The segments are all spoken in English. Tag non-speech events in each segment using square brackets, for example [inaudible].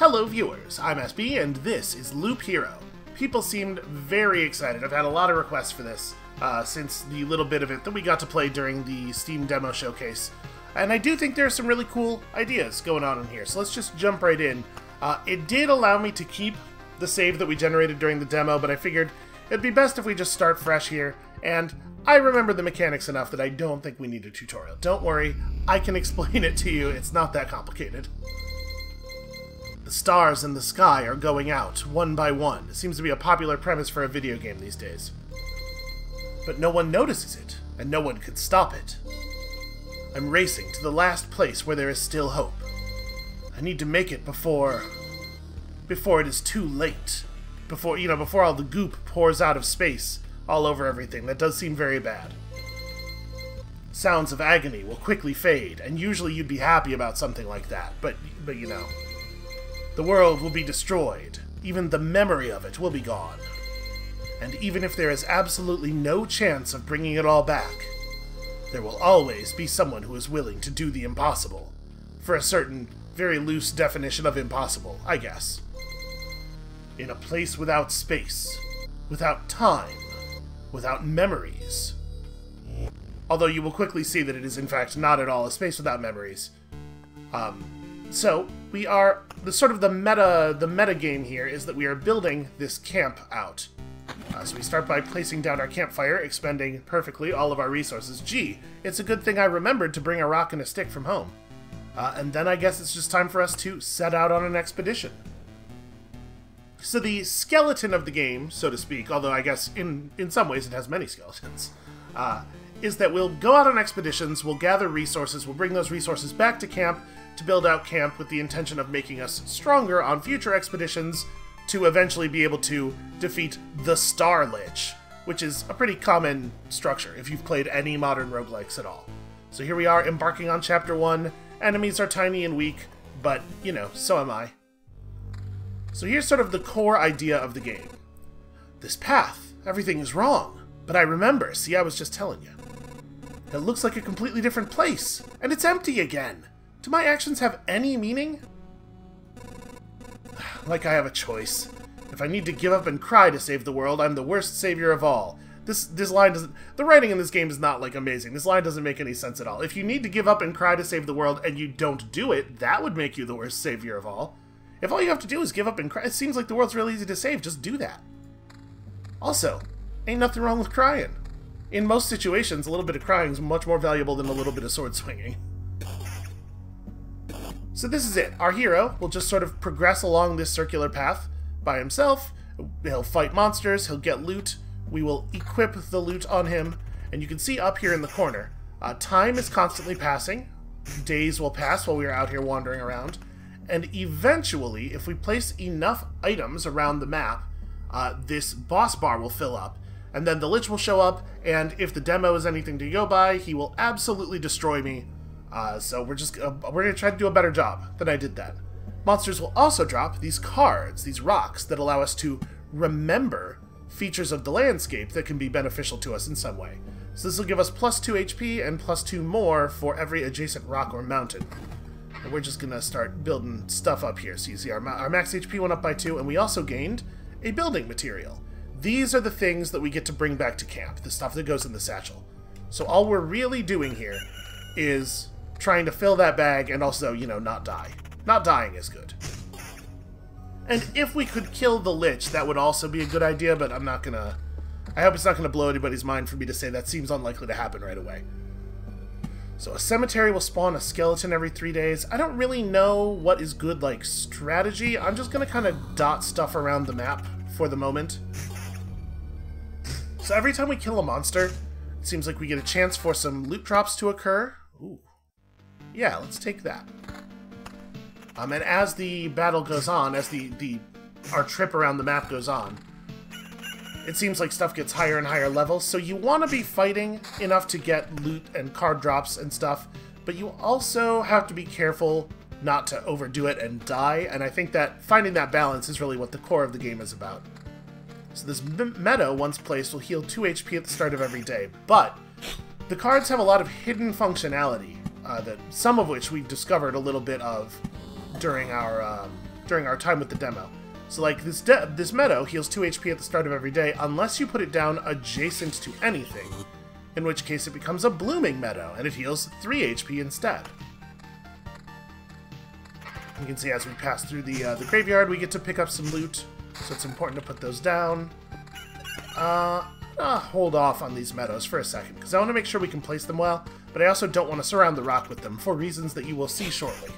Hello viewers, I'm SB and this is Loop Hero. People seemed very excited. I've had a lot of requests for this uh, since the little bit of it that we got to play during the Steam demo showcase. And I do think there are some really cool ideas going on in here, so let's just jump right in. Uh, it did allow me to keep the save that we generated during the demo, but I figured it'd be best if we just start fresh here, and I remember the mechanics enough that I don't think we need a tutorial. Don't worry, I can [laughs] explain it to you, it's not that complicated. The stars in the sky are going out, one by one. It seems to be a popular premise for a video game these days. But no one notices it, and no one could stop it. I'm racing to the last place where there is still hope. I need to make it before... before it is too late. Before, you know, before all the goop pours out of space all over everything. That does seem very bad. Sounds of agony will quickly fade, and usually you'd be happy about something like that, but, but you know... The world will be destroyed. Even the memory of it will be gone. And even if there is absolutely no chance of bringing it all back, there will always be someone who is willing to do the impossible. For a certain, very loose definition of impossible, I guess. In a place without space, without time, without memories. Although you will quickly see that it is in fact not at all a space without memories. Um, so, we are the sort of the meta the meta game here is that we are building this camp out. Uh, so we start by placing down our campfire, expending perfectly all of our resources. Gee, it's a good thing I remembered to bring a rock and a stick from home. Uh, and then I guess it's just time for us to set out on an expedition. So the skeleton of the game, so to speak, although I guess in, in some ways it has many skeletons, uh, is that we'll go out on expeditions, we'll gather resources, we'll bring those resources back to camp, to build out camp with the intention of making us stronger on future expeditions to eventually be able to defeat the Star Lich, which is a pretty common structure if you've played any modern roguelikes at all. So here we are embarking on Chapter 1. Enemies are tiny and weak, but, you know, so am I. So here's sort of the core idea of the game. This path, everything is wrong. But I remember, see, I was just telling you. It looks like a completely different place, and it's empty again. Do my actions have any meaning? like I have a choice. If I need to give up and cry to save the world, I'm the worst savior of all. This this line doesn't the writing in this game is not like amazing. This line doesn't make any sense at all. If you need to give up and cry to save the world and you don't do it, that would make you the worst savior of all. If all you have to do is give up and cry, it seems like the world's really easy to save. Just do that. Also, ain't nothing wrong with crying. In most situations, a little bit of crying is much more valuable than a little bit of sword swinging. [laughs] So this is it. Our hero will just sort of progress along this circular path by himself. He'll fight monsters, he'll get loot, we will equip the loot on him, and you can see up here in the corner, uh, time is constantly passing. Days will pass while we are out here wandering around. And eventually, if we place enough items around the map, uh, this boss bar will fill up. And then the Lich will show up, and if the demo is anything to go by, he will absolutely destroy me uh, so we're just uh, we're gonna try to do a better job than I did that. Monsters will also drop these cards, these rocks that allow us to remember features of the landscape that can be beneficial to us in some way. So this will give us plus 2 HP and plus 2 more for every adjacent rock or mountain. And we're just gonna start building stuff up here. So you see our, our max HP went up by 2, and we also gained a building material. These are the things that we get to bring back to camp, the stuff that goes in the satchel. So all we're really doing here is trying to fill that bag and also, you know, not die. Not dying is good. And if we could kill the Lich, that would also be a good idea, but I'm not gonna... I hope it's not gonna blow anybody's mind for me to say that seems unlikely to happen right away. So a cemetery will spawn a skeleton every three days. I don't really know what is good, like, strategy. I'm just gonna kind of dot stuff around the map for the moment. So every time we kill a monster, it seems like we get a chance for some loot drops to occur. Ooh. Yeah, let's take that. Um, and as the battle goes on, as the, the our trip around the map goes on, it seems like stuff gets higher and higher levels, so you want to be fighting enough to get loot and card drops and stuff, but you also have to be careful not to overdo it and die, and I think that finding that balance is really what the core of the game is about. So this meadow, once placed, will heal 2 HP at the start of every day, but the cards have a lot of hidden functionality, uh, that some of which we discovered a little bit of during our um, during our time with the demo. So like this this meadow heals 2 HP at the start of every day unless you put it down adjacent to anything, in which case it becomes a blooming meadow and it heals 3 HP instead. You can see as we pass through the uh, the graveyard we get to pick up some loot, so it's important to put those down. Uh, uh, hold off on these meadows for a second, because I want to make sure we can place them well, but I also don't want to surround the rock with them, for reasons that you will see shortly.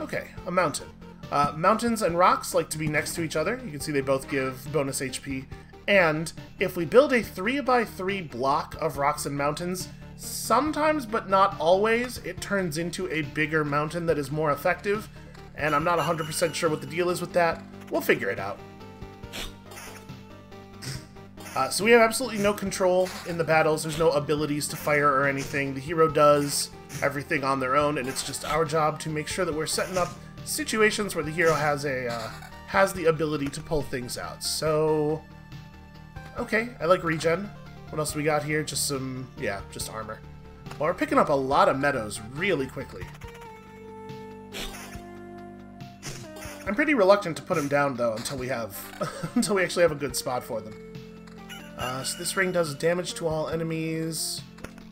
Okay, a mountain. Uh, mountains and rocks like to be next to each other. You can see they both give bonus HP. And if we build a 3x3 block of rocks and mountains, sometimes but not always, it turns into a bigger mountain that is more effective. And I'm not 100% sure what the deal is with that. We'll figure it out. Uh, so we have absolutely no control in the battles. There's no abilities to fire or anything. The hero does everything on their own, and it's just our job to make sure that we're setting up situations where the hero has a uh, has the ability to pull things out. So, okay, I like regen. What else we got here? Just some, yeah, just armor. Well, we're picking up a lot of meadows really quickly. I'm pretty reluctant to put them down though until we have [laughs] until we actually have a good spot for them. Uh, so this ring does damage to all enemies.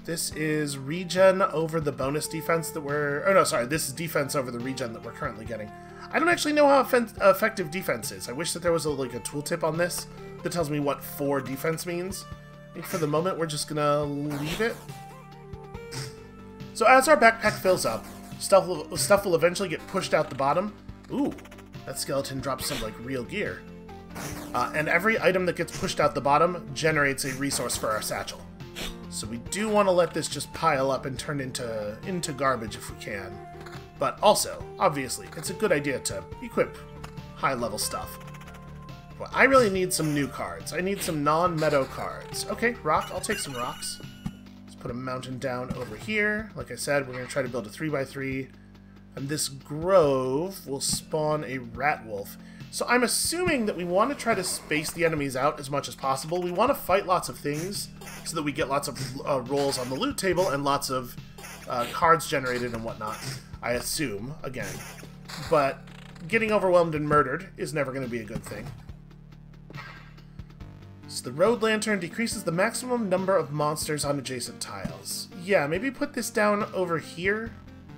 This is regen over the bonus defense that we're... Oh no, sorry, this is defense over the regen that we're currently getting. I don't actually know how effective defense is. I wish that there was a, like a tooltip on this that tells me what 4 defense means. I think for the moment we're just gonna leave it. So as our backpack fills up, stuff stuff will eventually get pushed out the bottom. Ooh, that skeleton drops some like real gear. Uh, and every item that gets pushed out the bottom generates a resource for our satchel. So we do want to let this just pile up and turn into, into garbage if we can. But also, obviously, it's a good idea to equip high-level stuff. Well, I really need some new cards. I need some non-meadow cards. Okay, rock. I'll take some rocks. Let's put a mountain down over here. Like I said, we're going to try to build a 3x3. And this grove will spawn a rat wolf. So I'm assuming that we want to try to space the enemies out as much as possible. We want to fight lots of things so that we get lots of uh, rolls on the loot table and lots of uh, cards generated and whatnot. I assume, again. But getting overwhelmed and murdered is never going to be a good thing. So the road lantern decreases the maximum number of monsters on adjacent tiles. Yeah, maybe put this down over here.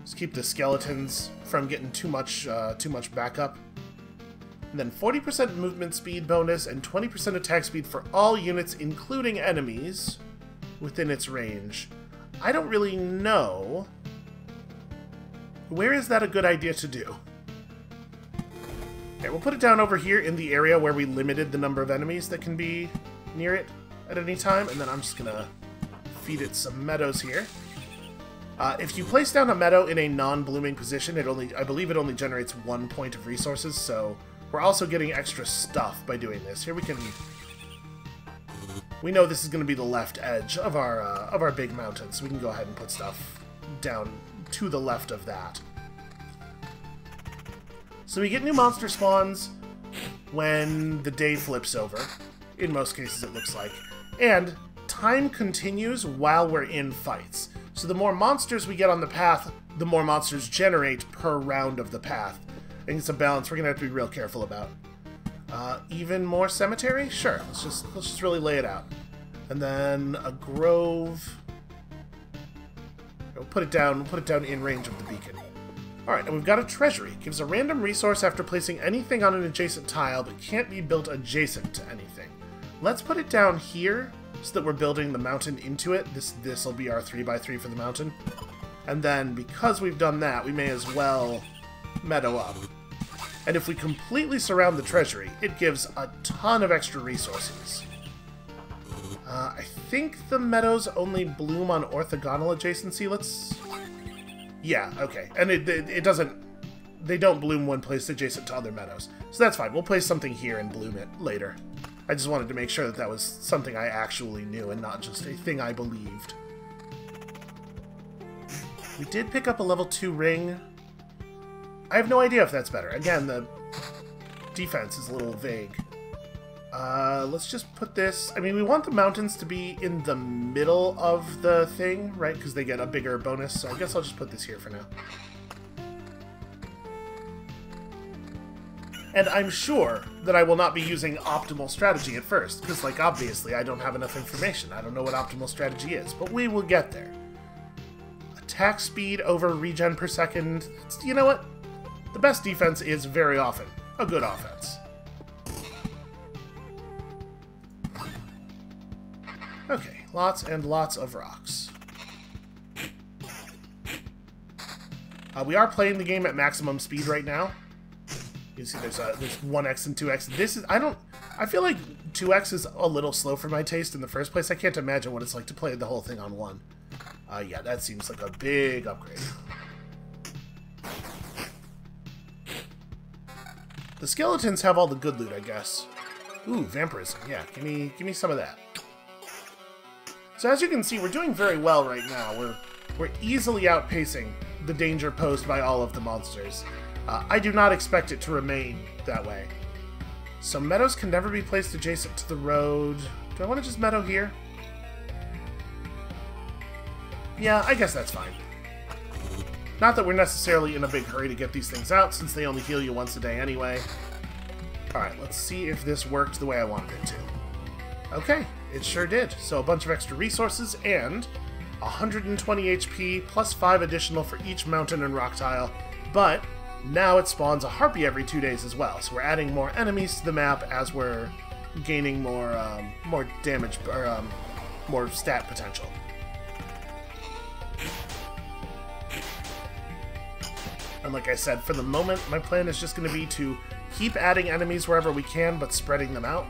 Just keep the skeletons from getting too much, uh, too much backup and then 40% movement speed bonus and 20% attack speed for all units, including enemies, within its range. I don't really know. Where is that a good idea to do? Okay, we'll put it down over here in the area where we limited the number of enemies that can be near it at any time, and then I'm just gonna feed it some meadows here. Uh, if you place down a meadow in a non-blooming position, it only I believe it only generates one point of resources, so we're also getting extra stuff by doing this. Here we can... We know this is going to be the left edge of our, uh, of our big mountain, so we can go ahead and put stuff down to the left of that. So we get new monster spawns when the day flips over. In most cases, it looks like. And time continues while we're in fights. So the more monsters we get on the path, the more monsters generate per round of the path. I it's a balance we're gonna have to be real careful about. Uh, even more cemetery? Sure. Let's just let's just really lay it out. And then a grove. We'll put it down. We'll put it down in range of the beacon. All right, and we've got a treasury. It gives a random resource after placing anything on an adjacent tile, but can't be built adjacent to anything. Let's put it down here so that we're building the mountain into it. This this will be our 3x3 for the mountain. And then, because we've done that, we may as well meadow up. And if we completely surround the treasury, it gives a ton of extra resources. Uh, I think the meadows only bloom on orthogonal adjacency. Let's... Yeah, okay. And it, it, it doesn't... They don't bloom one place adjacent to other meadows. So that's fine. We'll place something here and bloom it later. I just wanted to make sure that that was something I actually knew and not just a thing I believed. We did pick up a level 2 ring. I have no idea if that's better. Again, the defense is a little vague. Uh, let's just put this... I mean, we want the mountains to be in the middle of the thing, right? Because they get a bigger bonus, so I guess I'll just put this here for now. And I'm sure that I will not be using optimal strategy at first, because, like, obviously I don't have enough information. I don't know what optimal strategy is, but we will get there. Attack speed over regen per second. You know what? The best defense is very often a good offense. Okay, lots and lots of rocks. Uh, we are playing the game at maximum speed right now. You see there's, a, there's 1x and 2x. This is... I don't... I feel like 2x is a little slow for my taste in the first place. I can't imagine what it's like to play the whole thing on 1. Uh, yeah, that seems like a big upgrade. The skeletons have all the good loot, I guess. Ooh, vampirism. Yeah, give me give me some of that. So as you can see, we're doing very well right now. We're we're easily outpacing the danger posed by all of the monsters. Uh, I do not expect it to remain that way. So meadows can never be placed adjacent to the road. Do I want to just meadow here? Yeah, I guess that's fine. Not that we're necessarily in a big hurry to get these things out, since they only heal you once a day anyway. Alright, let's see if this worked the way I wanted it to. Okay, it sure did. So a bunch of extra resources and 120 HP plus 5 additional for each mountain and rock tile, but now it spawns a harpy every two days as well, so we're adding more enemies to the map as we're gaining more um, more damage or um, more stat potential. And like I said, for the moment, my plan is just going to be to keep adding enemies wherever we can, but spreading them out.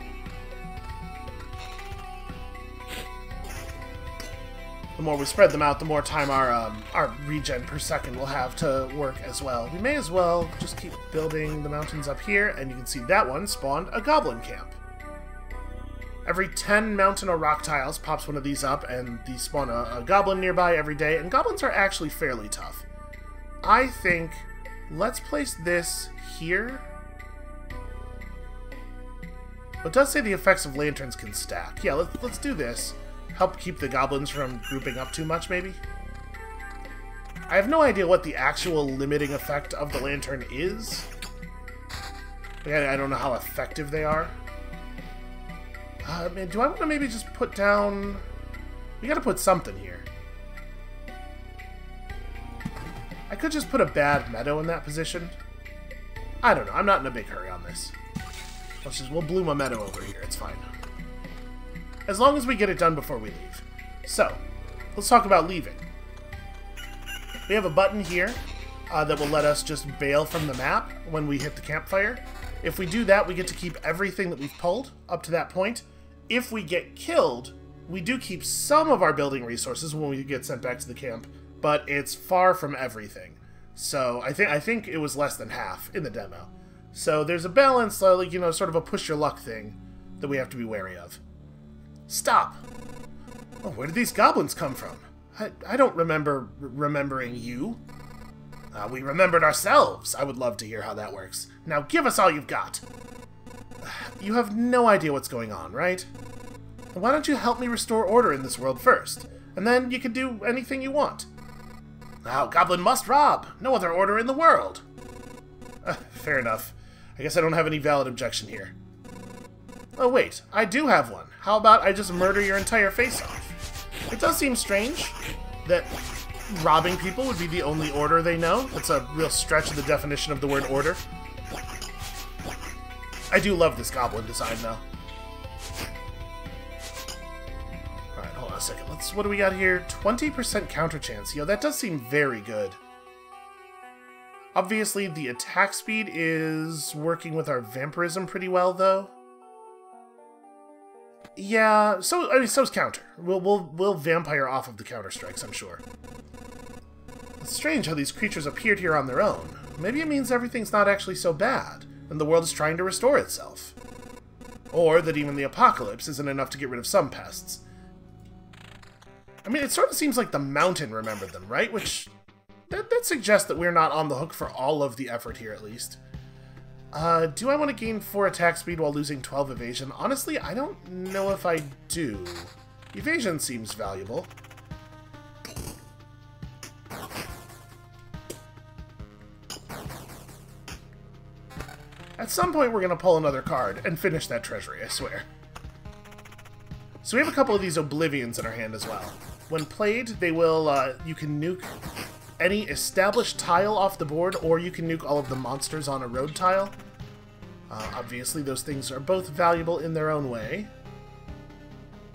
The more we spread them out, the more time our um, our regen per second will have to work as well. We may as well just keep building the mountains up here, and you can see that one spawned a goblin camp. Every 10 mountain or rock tiles pops one of these up, and these spawn a, a goblin nearby every day, and goblins are actually fairly tough. I think let's place this here. It does say the effects of lanterns can stack. Yeah, let's, let's do this. Help keep the goblins from grouping up too much, maybe? I have no idea what the actual limiting effect of the lantern is. I don't know how effective they are. Uh, man, do I want to maybe just put down... We gotta put something here. I could just put a bad meadow in that position. I don't know. I'm not in a big hurry on this. Let's just, we'll bloom a meadow over here. It's fine. As long as we get it done before we leave. So, let's talk about leaving. We have a button here uh, that will let us just bail from the map when we hit the campfire. If we do that, we get to keep everything that we've pulled up to that point. If we get killed, we do keep some of our building resources when we get sent back to the camp, but it's far from everything. So I think I think it was less than half in the demo. So there's a balance, uh, like you know, sort of a push your luck thing that we have to be wary of. Stop! Oh, where did these goblins come from? I, I don't remember remembering you. Uh, we remembered ourselves. I would love to hear how that works. Now give us all you've got. You have no idea what's going on, right? Why don't you help me restore order in this world first? And then you can do anything you want. Now, Goblin must rob. No other order in the world. Uh, fair enough. I guess I don't have any valid objection here. Oh wait, I do have one. How about I just murder your entire face off? It does seem strange that robbing people would be the only order they know. That's a real stretch of the definition of the word order. I do love this goblin design, though. Second. Let's. What do we got here? 20% counter chance. Yo, that does seem very good. Obviously, the attack speed is working with our vampirism pretty well, though. Yeah, so I mean, so's counter. We'll we'll we'll vampire off of the counter strikes, I'm sure. It's strange how these creatures appeared here on their own. Maybe it means everything's not actually so bad, and the world is trying to restore itself. Or that even the apocalypse isn't enough to get rid of some pests, I mean, it sort of seems like the mountain remembered them, right? Which, that, that suggests that we're not on the hook for all of the effort here, at least. Uh, do I want to gain 4 attack speed while losing 12 evasion? Honestly, I don't know if I do. Evasion seems valuable. At some point, we're going to pull another card and finish that treasury, I swear. So we have a couple of these Oblivions in our hand as well. When played, they will, uh, you can nuke any established tile off the board, or you can nuke all of the monsters on a road tile. Uh, obviously, those things are both valuable in their own way.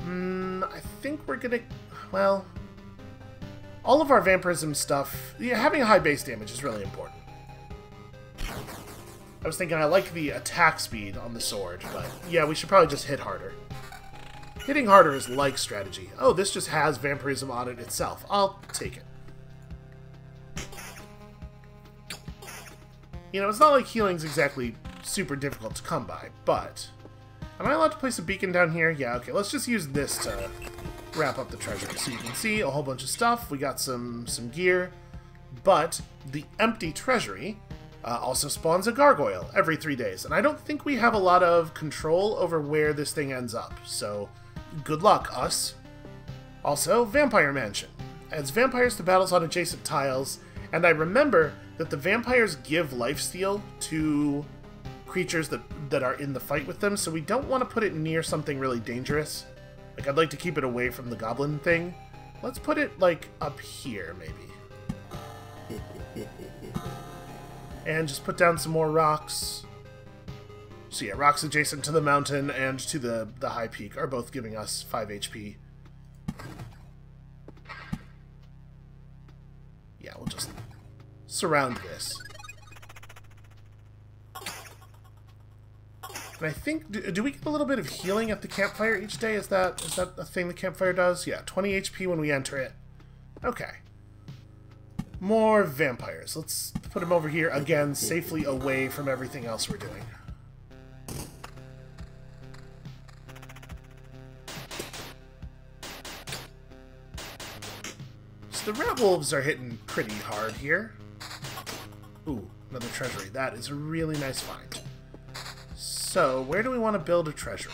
Hmm, I think we're gonna... Well... All of our Vampirism stuff... Yeah, having a high base damage is really important. I was thinking I like the attack speed on the sword, but yeah, we should probably just hit harder. Hitting harder is like strategy. Oh, this just has Vampirism on it itself. I'll take it. You know, it's not like healing's exactly super difficult to come by, but... Am I allowed to place a beacon down here? Yeah, okay, let's just use this to wrap up the treasure. So you can see a whole bunch of stuff. We got some, some gear, but the empty treasury uh, also spawns a gargoyle every three days, and I don't think we have a lot of control over where this thing ends up, so good luck, us. Also, Vampire Mansion. Adds vampires to battles on adjacent tiles, and I remember that the vampires give lifesteal to creatures that, that are in the fight with them, so we don't want to put it near something really dangerous. Like, I'd like to keep it away from the goblin thing. Let's put it, like, up here, maybe. And just put down some more rocks. So yeah, rocks adjacent to the mountain and to the, the high peak are both giving us 5 HP. Yeah, we'll just surround this. And I think, do, do, we get a little bit of healing at the campfire each day? Is that is that a thing the campfire does? Yeah, 20 HP when we enter it. Okay. More vampires. Let's put them over here again, safely away from everything else we're doing. So the rat wolves are hitting pretty hard here. Ooh, another treasury. That is a really nice find. So, where do we want to build a treasury?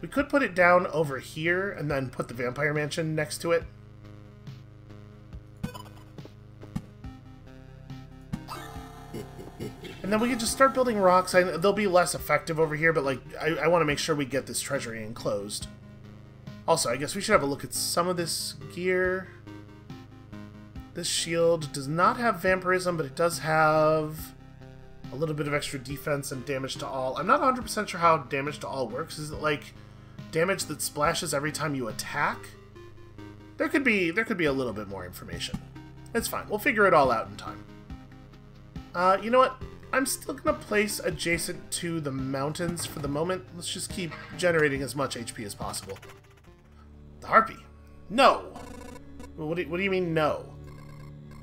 We could put it down over here and then put the vampire mansion next to it. And then we could just start building rocks. I, they'll be less effective over here, but like I, I want to make sure we get this treasury enclosed. Also, I guess we should have a look at some of this gear. This shield does not have vampirism, but it does have a little bit of extra defense and damage to all. I'm not 100% sure how damage to all works. Is it like damage that splashes every time you attack? There could be there could be a little bit more information. It's fine. We'll figure it all out in time. Uh, you know what? I'm still going to place adjacent to the mountains for the moment. Let's just keep generating as much HP as possible. The Harpy. No! What do, you, what do you mean, no?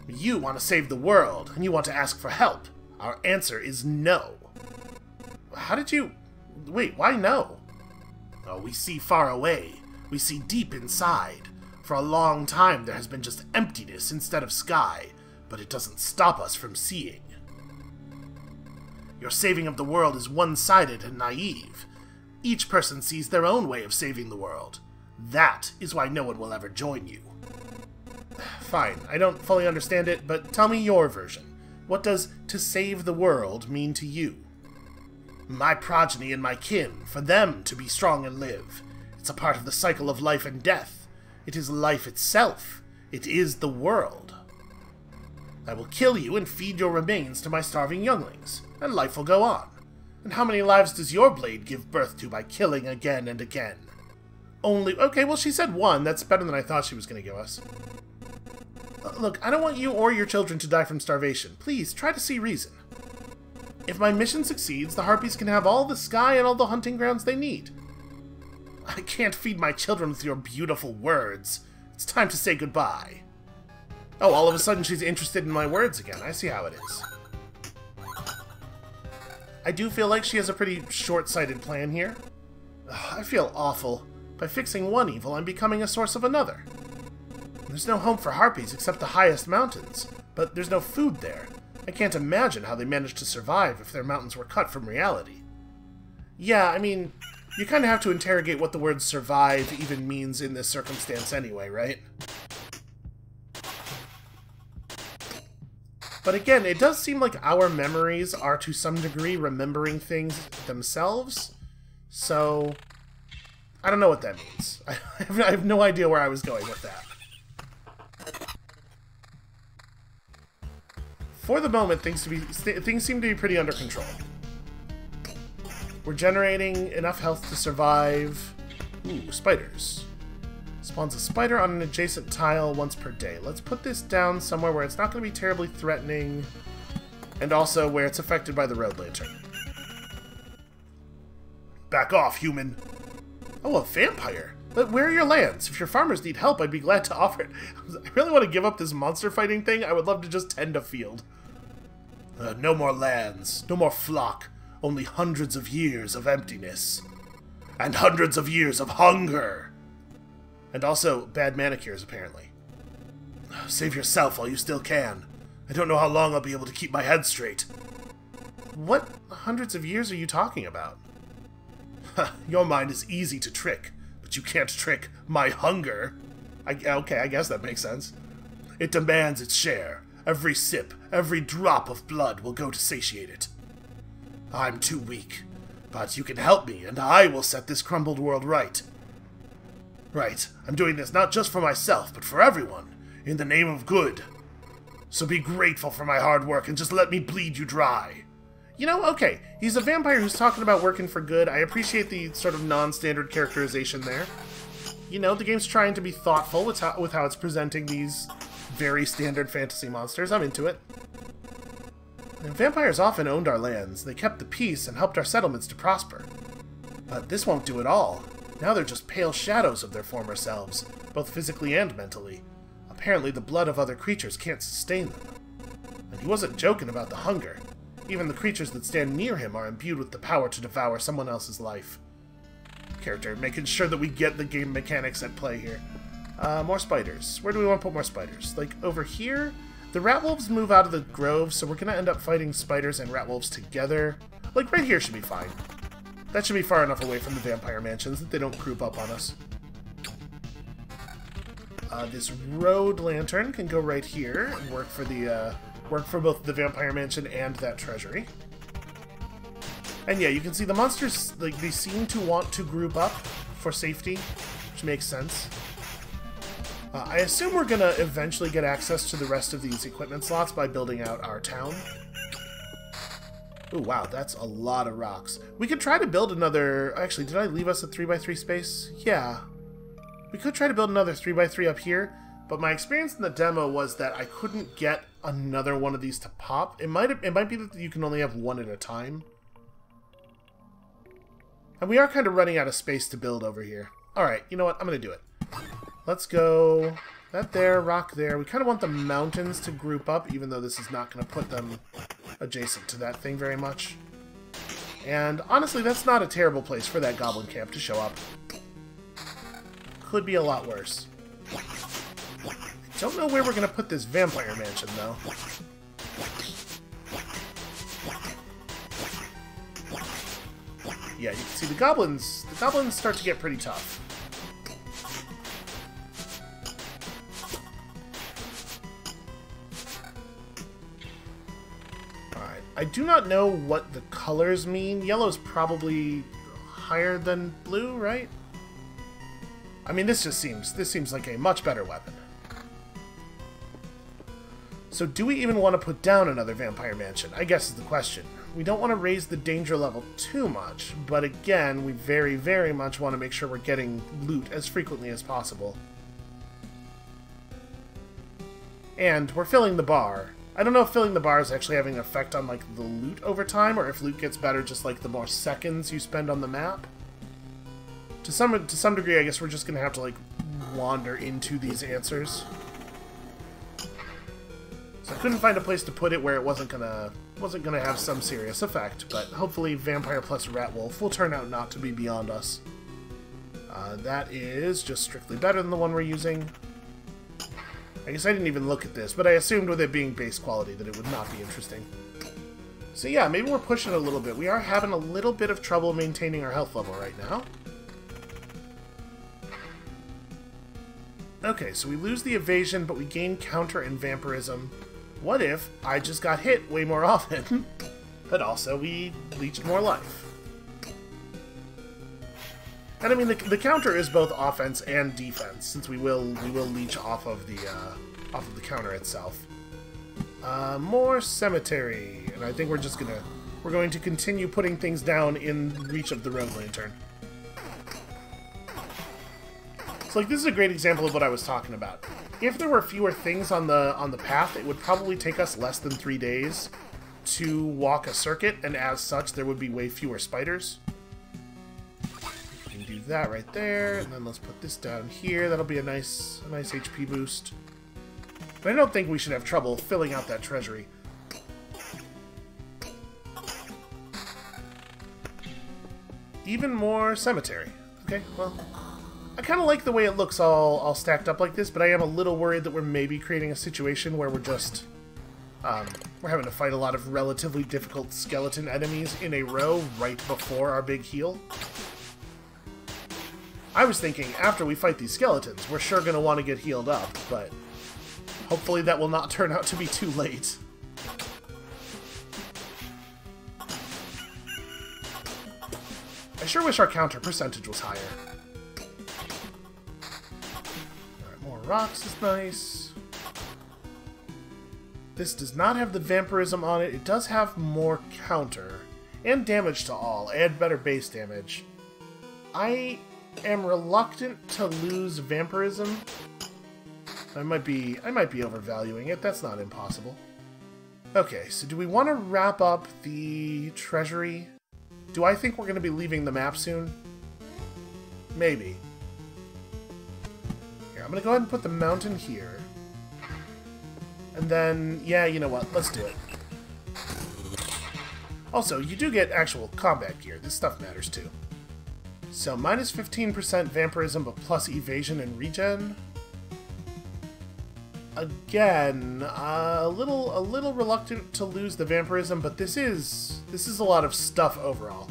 You want to save the world, and you want to ask for help. Our answer is no. How did you... Wait, why no? Oh, we see far away. We see deep inside. For a long time there has been just emptiness instead of sky, but it doesn't stop us from seeing. Your saving of the world is one-sided and naive. Each person sees their own way of saving the world. That is why no one will ever join you. Fine, I don't fully understand it, but tell me your version. What does to save the world mean to you? My progeny and my kin, for them to be strong and live. It's a part of the cycle of life and death. It is life itself. It is the world. I will kill you and feed your remains to my starving younglings, and life will go on. And how many lives does your blade give birth to by killing again and again? Only. Okay, well, she said one. That's better than I thought she was going to give us. Uh, look, I don't want you or your children to die from starvation. Please, try to see reason. If my mission succeeds, the Harpies can have all the sky and all the hunting grounds they need. I can't feed my children with your beautiful words. It's time to say goodbye. Oh, all of a sudden she's interested in my words again. I see how it is. I do feel like she has a pretty short-sighted plan here. Ugh, I feel awful. By fixing one evil, I'm becoming a source of another. There's no home for harpies except the highest mountains, but there's no food there. I can't imagine how they managed to survive if their mountains were cut from reality. Yeah, I mean, you kind of have to interrogate what the word survive even means in this circumstance anyway, right? But again, it does seem like our memories are to some degree remembering things themselves, so I don't know what that means. [laughs] I have no idea where I was going with that. For the moment, things to be things seem to be pretty under control. We're generating enough health to survive. Ooh, spiders. Spawns a spider on an adjacent tile once per day. Let's put this down somewhere where it's not going to be terribly threatening, and also where it's affected by the road lantern. Back off, human! Oh, a vampire! But where are your lands? If your farmers need help, I'd be glad to offer it. [laughs] I really want to give up this monster fighting thing. I would love to just tend a field. Uh, no more lands, no more flock, only hundreds of years of emptiness. And hundreds of years of hunger! And also, bad manicures, apparently. [sighs] Save yourself while you still can. I don't know how long I'll be able to keep my head straight. What hundreds of years are you talking about? [laughs] Your mind is easy to trick, but you can't trick my hunger. I, okay, I guess that makes sense. It demands its share. Every sip, every drop of blood will go to satiate it. I'm too weak, but you can help me, and I will set this crumbled world right. Right, I'm doing this not just for myself, but for everyone, in the name of good. So be grateful for my hard work and just let me bleed you dry. You know, okay, he's a vampire who's talking about working for good. I appreciate the sort of non-standard characterization there. You know, the game's trying to be thoughtful with how, with how it's presenting these very standard fantasy monsters. I'm into it. And vampires often owned our lands. They kept the peace and helped our settlements to prosper. But this won't do it all. Now they're just pale shadows of their former selves, both physically and mentally. Apparently the blood of other creatures can't sustain them. And he wasn't joking about the hunger. Even the creatures that stand near him are imbued with the power to devour someone else's life. Character, making sure that we get the game mechanics at play here. Uh, more spiders. Where do we want to put more spiders? Like, over here? The rat wolves move out of the grove, so we're going to end up fighting spiders and rat wolves together. Like, right here should be fine. That should be far enough away from the vampire mansions that they don't group up on us. Uh, this road lantern can go right here and work for the uh, work for both the vampire mansion and that treasury. And yeah, you can see the monsters like they seem to want to group up for safety, which makes sense. Uh, I assume we're gonna eventually get access to the rest of these equipment slots by building out our town. Oh wow, that's a lot of rocks. We could try to build another... Actually, did I leave us a 3x3 space? Yeah. We could try to build another 3x3 up here, but my experience in the demo was that I couldn't get another one of these to pop. It might, it might be that you can only have one at a time. And we are kind of running out of space to build over here. Alright, you know what? I'm going to do it. Let's go that there, rock there. We kind of want the mountains to group up, even though this is not going to put them adjacent to that thing very much. And honestly, that's not a terrible place for that goblin camp to show up. Could be a lot worse. Don't know where we're to put this vampire mansion, though. Yeah, you can see the goblins. The goblins start to get pretty tough. Alright, I do not know what the colors mean. Yellow's probably higher than blue, right? I mean, this just seems this seems like a much better weapon. So do we even want to put down another Vampire Mansion? I guess is the question. We don't want to raise the danger level too much, but again, we very, very much want to make sure we're getting loot as frequently as possible. And we're filling the bar, I don't know if filling the bar is actually having an effect on like the loot over time, or if loot gets better just like the more seconds you spend on the map. To some to some degree, I guess we're just gonna have to like wander into these answers. I couldn't find a place to put it where it wasn't gonna wasn't gonna have some serious effect, but hopefully Vampire plus Rat Wolf will turn out not to be beyond us. Uh, that is just strictly better than the one we're using. I guess I didn't even look at this, but I assumed with it being base quality that it would not be interesting. So yeah, maybe we're pushing a little bit. We are having a little bit of trouble maintaining our health level right now. Okay, so we lose the evasion, but we gain counter and vampirism. What if I just got hit way more [laughs] often, but also we leached more life? And I mean, the, the counter is both offense and defense, since we will we will leech off of the uh, off of the counter itself. Uh, more cemetery, and I think we're just gonna we're going to continue putting things down in reach of the road lantern. So like this is a great example of what I was talking about. If there were fewer things on the on the path, it would probably take us less than three days to walk a circuit, and as such, there would be way fewer spiders We can do that right there, and then let's put this down here. That'll be a nice, a nice HP boost. But I don't think we should have trouble filling out that treasury. Even more cemetery. Okay, well, I kind of like the way it looks all, all stacked up like this, but I am a little worried that we're maybe creating a situation where we're just... Um, we're having to fight a lot of relatively difficult skeleton enemies in a row right before our big heal. I was thinking, after we fight these skeletons, we're sure going to want to get healed up, but hopefully that will not [laughs] turn out to be too late. I sure wish our counter percentage was higher. Rocks is nice. This does not have the vampirism on it. It does have more counter. And damage to all, and better base damage. I am reluctant to lose vampirism. I might be I might be overvaluing it. That's not impossible. Okay, so do we want to wrap up the treasury? Do I think we're going to be leaving the map soon? Maybe. I'm to go ahead and put the mountain here. And then, yeah, you know what? Let's do it. Also, you do get actual combat gear. This stuff matters too. So minus 15% vampirism, but plus evasion and regen. Again, uh, a little a little reluctant to lose the vampirism, but this is this is a lot of stuff overall.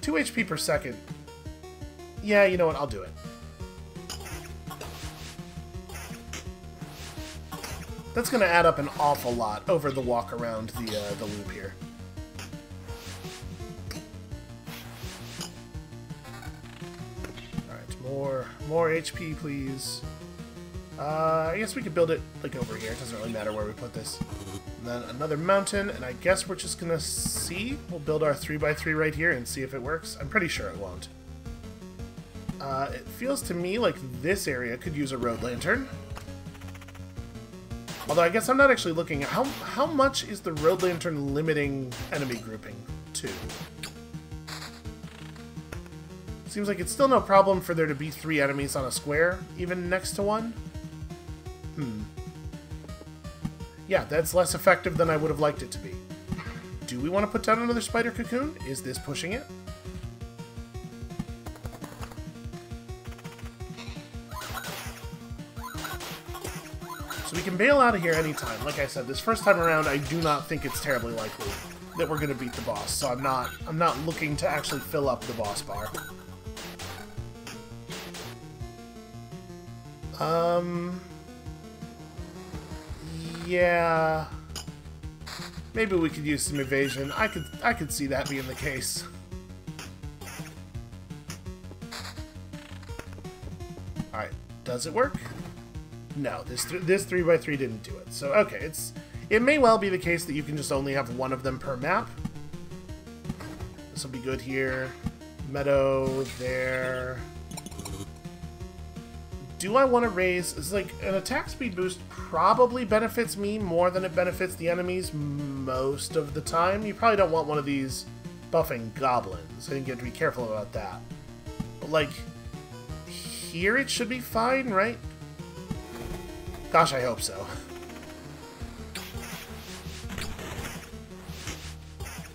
2 HP per second. Yeah, you know what? I'll do it. That's going to add up an awful lot over the walk around the uh, the loop here. Alright, More, more HP, please. Uh, I guess we could build it, like, over here. It doesn't really matter where we put this. And then another mountain, and I guess we're just gonna see. We'll build our 3x3 right here and see if it works. I'm pretty sure it won't. Uh, it feels to me like this area could use a road lantern. Although I guess I'm not actually looking at how, how much is the road lantern limiting enemy grouping to? Seems like it's still no problem for there to be three enemies on a square, even next to one. Hmm. Yeah, that's less effective than I would have liked it to be. Do we want to put down another spider cocoon? Is this pushing it? Can bail out of here anytime. Like I said, this first time around, I do not think it's terribly likely that we're going to beat the boss. So I'm not I'm not looking to actually fill up the boss bar. Um... Yeah... Maybe we could use some evasion. I could I could see that being the case. Alright, does it work? No, this th this 3x3 didn't do it. So, okay, it's it may well be the case that you can just only have one of them per map. This will be good here. Meadow, there do I want to raise... It's like, an attack speed boost probably benefits me more than it benefits the enemies most of the time. You probably don't want one of these buffing goblins. I think you have to be careful about that. But, like, here it should be fine, right? Gosh, I hope so.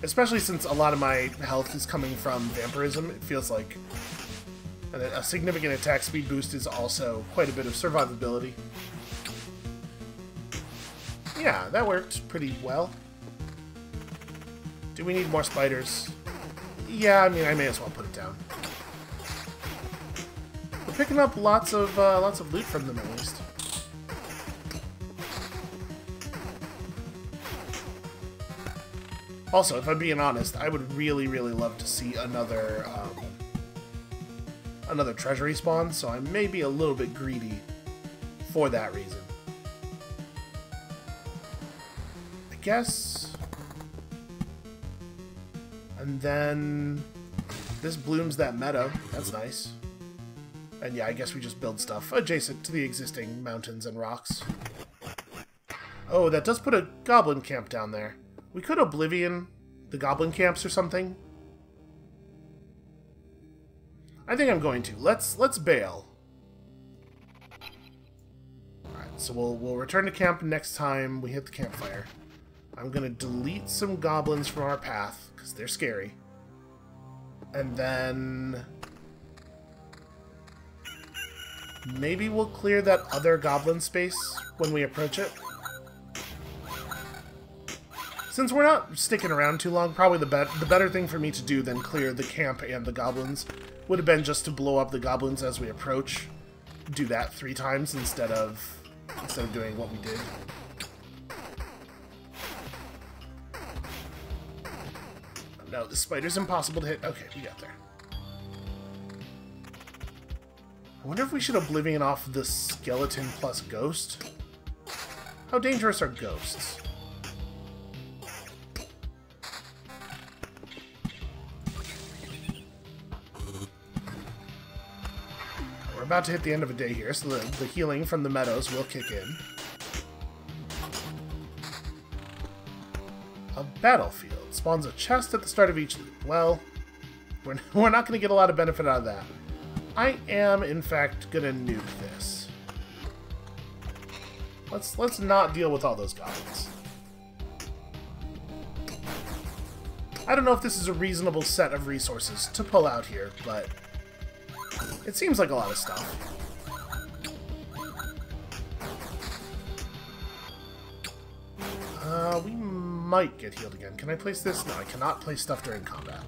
Especially since a lot of my health is coming from vampirism, it feels like a significant attack speed boost is also quite a bit of survivability. Yeah, that worked pretty well. Do we need more spiders? Yeah, I mean, I may as well put it down. We're picking up lots of uh, lots of loot from them at least. Also, if I'm being honest, I would really, really love to see another um, another treasury spawn, so I may be a little bit greedy for that reason. I guess. And then this blooms that meadow. That's nice. And yeah, I guess we just build stuff adjacent to the existing mountains and rocks. Oh, that does put a goblin camp down there. We could Oblivion the goblin camps or something. I think I'm going to. Let's let's bail. Alright, so we'll we'll return to camp next time we hit the campfire. I'm gonna delete some goblins from our path, because they're scary. And then maybe we'll clear that other goblin space when we approach it. Since we're not sticking around too long, probably the, be the better thing for me to do than clear the camp and the goblins would have been just to blow up the goblins as we approach. Do that three times instead of instead of doing what we did. No, the spider's impossible to hit. Okay, we got there. I wonder if we should Oblivion off the skeleton plus ghost? How dangerous are ghosts? About to hit the end of a day here, so the, the healing from the meadows will kick in. A battlefield spawns a chest at the start of each loop. Well, [laughs] we're, we're not going to get a lot of benefit out of that. I am, in fact, going to nuke this. Let's let's not deal with all those goblins. I don't know if this is a reasonable set of resources to pull out here, but it seems like a lot of stuff. Uh, we might get healed again. Can I place this? No, I cannot place stuff during combat.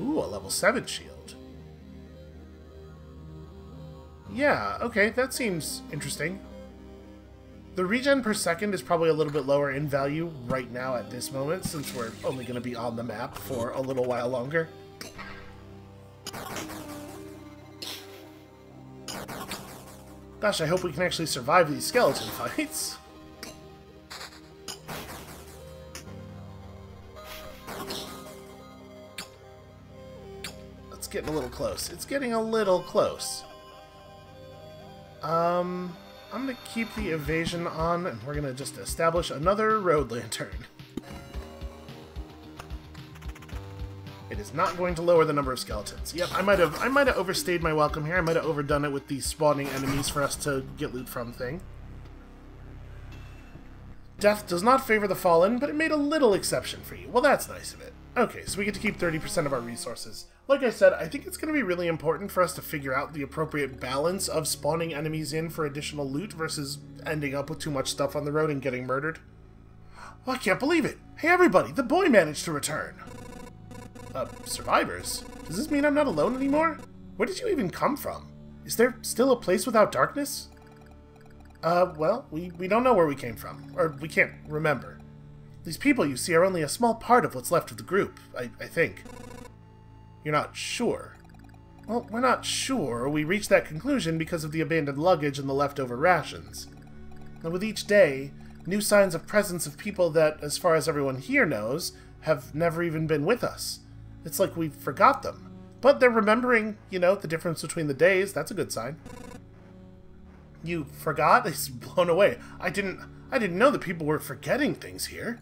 Ooh, a level 7 shield. Yeah, okay, that seems interesting. The regen per second is probably a little bit lower in value right now at this moment, since we're only going to be on the map for a little while longer. Gosh, I hope we can actually survive these skeleton fights. It's getting a little close. It's getting a little close. Um, I'm going to keep the evasion on, and we're going to just establish another road lantern. It is not going to lower the number of skeletons. Yep, I might have I might have overstayed my welcome here. I might have overdone it with the spawning enemies for us to get loot from thing. Death does not favor the fallen, but it made a little exception for you. Well, that's nice of it. Okay, so we get to keep 30% of our resources. Like I said, I think it's going to be really important for us to figure out the appropriate balance of spawning enemies in for additional loot versus ending up with too much stuff on the road and getting murdered. Oh, I can't believe it! Hey everybody, the boy managed to return! Uh, survivors? Does this mean I'm not alone anymore? Where did you even come from? Is there still a place without darkness? Uh, well, we, we don't know where we came from, or we can't remember. These people you see are only a small part of what's left of the group, I, I think. You're not sure? Well, we're not sure. We reached that conclusion because of the abandoned luggage and the leftover rations. And with each day, new signs of presence of people that, as far as everyone here knows, have never even been with us. It's like we forgot them. But they're remembering, you know, the difference between the days. That's a good sign. You forgot? [laughs] He's blown away. I didn't I didn't know that people were forgetting things here.